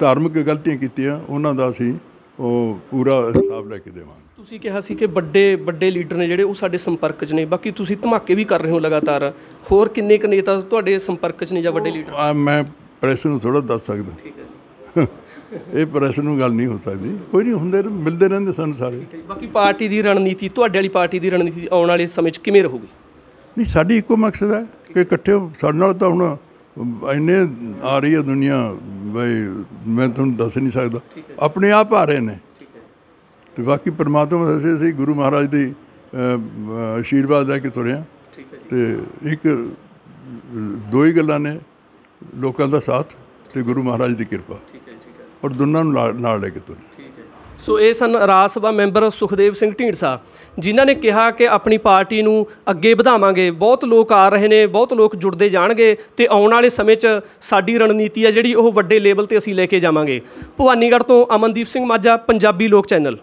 ਧਾਰਮਿਕ ਗਲਤੀਆਂ ਕੀਤੀਆਂ ਉਹਨਾਂ ਦਾ ਅਸੀਂ ਉਹ ਪੂਰਾ ਹਿਸਾਬ ਲੈ ਕੇ ਦੇਵਾਂਗੇ। ਤੁਸੀਂ ਕਿਹਾ ਸੀ ਕਿ ਵੱਡੇ ਵੱਡੇ ਲੀਡਰ ਨੇ ਜਿਹੜੇ ਉਹ ਸਾਡੇ ਸੰਪਰਕ 'ਚ ਨੇ ਬਾਕੀ ਤੁਸੀਂ ਧਮਾਕੇ ਵੀ ਕਰ ਰਹੇ ਹੋ ਲਗਾਤਾਰ। ਹੋਰ ਕਿੰਨੇ ਕੁ ਨੇਤਾ ਤੁਹਾਡੇ ਸੰਪਰਕ 'ਚ ਨੇ ਜਾਂ ਵੱਡੇ ਲੀਡਰ? ਮੈਂ ਪ੍ਰੈਸ ਨੂੰ ਥੋੜਾ ਦੱਸ ਸਕਦਾ। ਠੀਕ ਹੈ ਇਹ ਪ੍ਰੈਸ ਨੂੰ ਗੱਲ ਨਹੀਂ ਹੋ ਸਕਦੀ। ਕੋਈ ਨਹੀਂ ਹੁੰਦੇ ਮਿਲਦੇ ਰਹਿੰਦੇ ਸਾਨੂੰ ਸਾਰੇ। ਬਾਕੀ ਪਾਰਟੀ ਦੀ ਰਣਨੀਤੀ ਤੁਹਾਡੇ ਵਾਲੀ ਪਾਰਟੀ ਦੀ ਰਣਨੀਤੀ ਆਉਣ ਵਾਲੇ ਸਮੇਂ 'ਚ ਕਿਵੇਂ ਰਹੂਗੀ? ਨਹੀਂ ਸਾਡੀ ਇੱਕੋ ਮਕਸਦ ਹੈ ਕਿ ਇਕੱਠੇ ਸਾਡੇ ਨਾਲ ਤਾਂ ਹੁਣ ਇੰਨੇ ਆ ਰਹੀ ਹੈ ਦੁਨੀਆ ਬਈ ਮੈਂ ਤੁਹਾਨੂੰ ਦੱਸ ਨਹੀਂ ਸਕਦਾ। ਆਪਣੇ ਆਪ ਆ ਰਹੇ ਨੇ। ਤੇ ਬਾਕੀ ਪਰਮਾਤਮਾ ਦੱਸੇ ਅਸੀਂ ਗੁਰੂ ਮਹਾਰਾਜ ਦੀ ਆਸ਼ੀਰਵਾਦ ਲੈ ਕੇ ਤੁਰੇ ਹਾਂ। ਠੀਕ ਹੈ ਤੇ ਇੱਕ ਦੋ ਹੀ ਗੱਲਾਂ ਨੇ ਲੋਕਾਂ ਦਾ ਸਾਥ ਤੇ ਗੁਰੂ ਮਹਾਰਾਜ ਦੀ ਕਿਰਪਾ। ਠੀਕ ਹੈ ਠੀਕ ਹੈ। ਔਰ ਦੋਨਾਂ ਨੂੰ ਨਾਲ- ਲੈ ਕੇ ਤੁਰੇ। ਠੀਕ ਹੈ ਸੋ ਇਹ ਸਨ ਰਾਜ ਸਭਾ ਮੈਂਬਰ ਸੁਖਦੇਵ ਸਿੰਘ ਢੀਂਡਸਾ ਜਿਨ੍ਹਾਂ ਨੇ ਕਿਹਾ ਕਿ ਆਪਣੀ ਪਾਰਟੀ ਨੂੰ ਅੱਗੇ ਵਧਾਵਾਂਗੇ। ਬਹੁਤ ਲੋਕ ਆ ਰਹੇ ਨੇ, ਬਹੁਤ ਲੋਕ ਜੁੜਦੇ ਜਾਣਗੇ ਤੇ ਆਉਣ ਵਾਲੇ ਸਮੇਂ 'ਚ ਸਾਡੀ ਰਣਨੀਤੀ ਹੈ ਜਿਹੜੀ ਉਹ ਵੱਡੇ ਲੈਵਲ ਤੇ ਅਸੀਂ ਲੈ ਕੇ ਜਾਵਾਂਗੇ। ਭਵਾਨੀਗੜ੍ਹ ਤੋਂ ਅਮਨਦੀਪ ਸਿੰਘ ਮਾਝਾ, ਪੰਜਾਬੀ ਲੋਕ ਚੈਨਲ।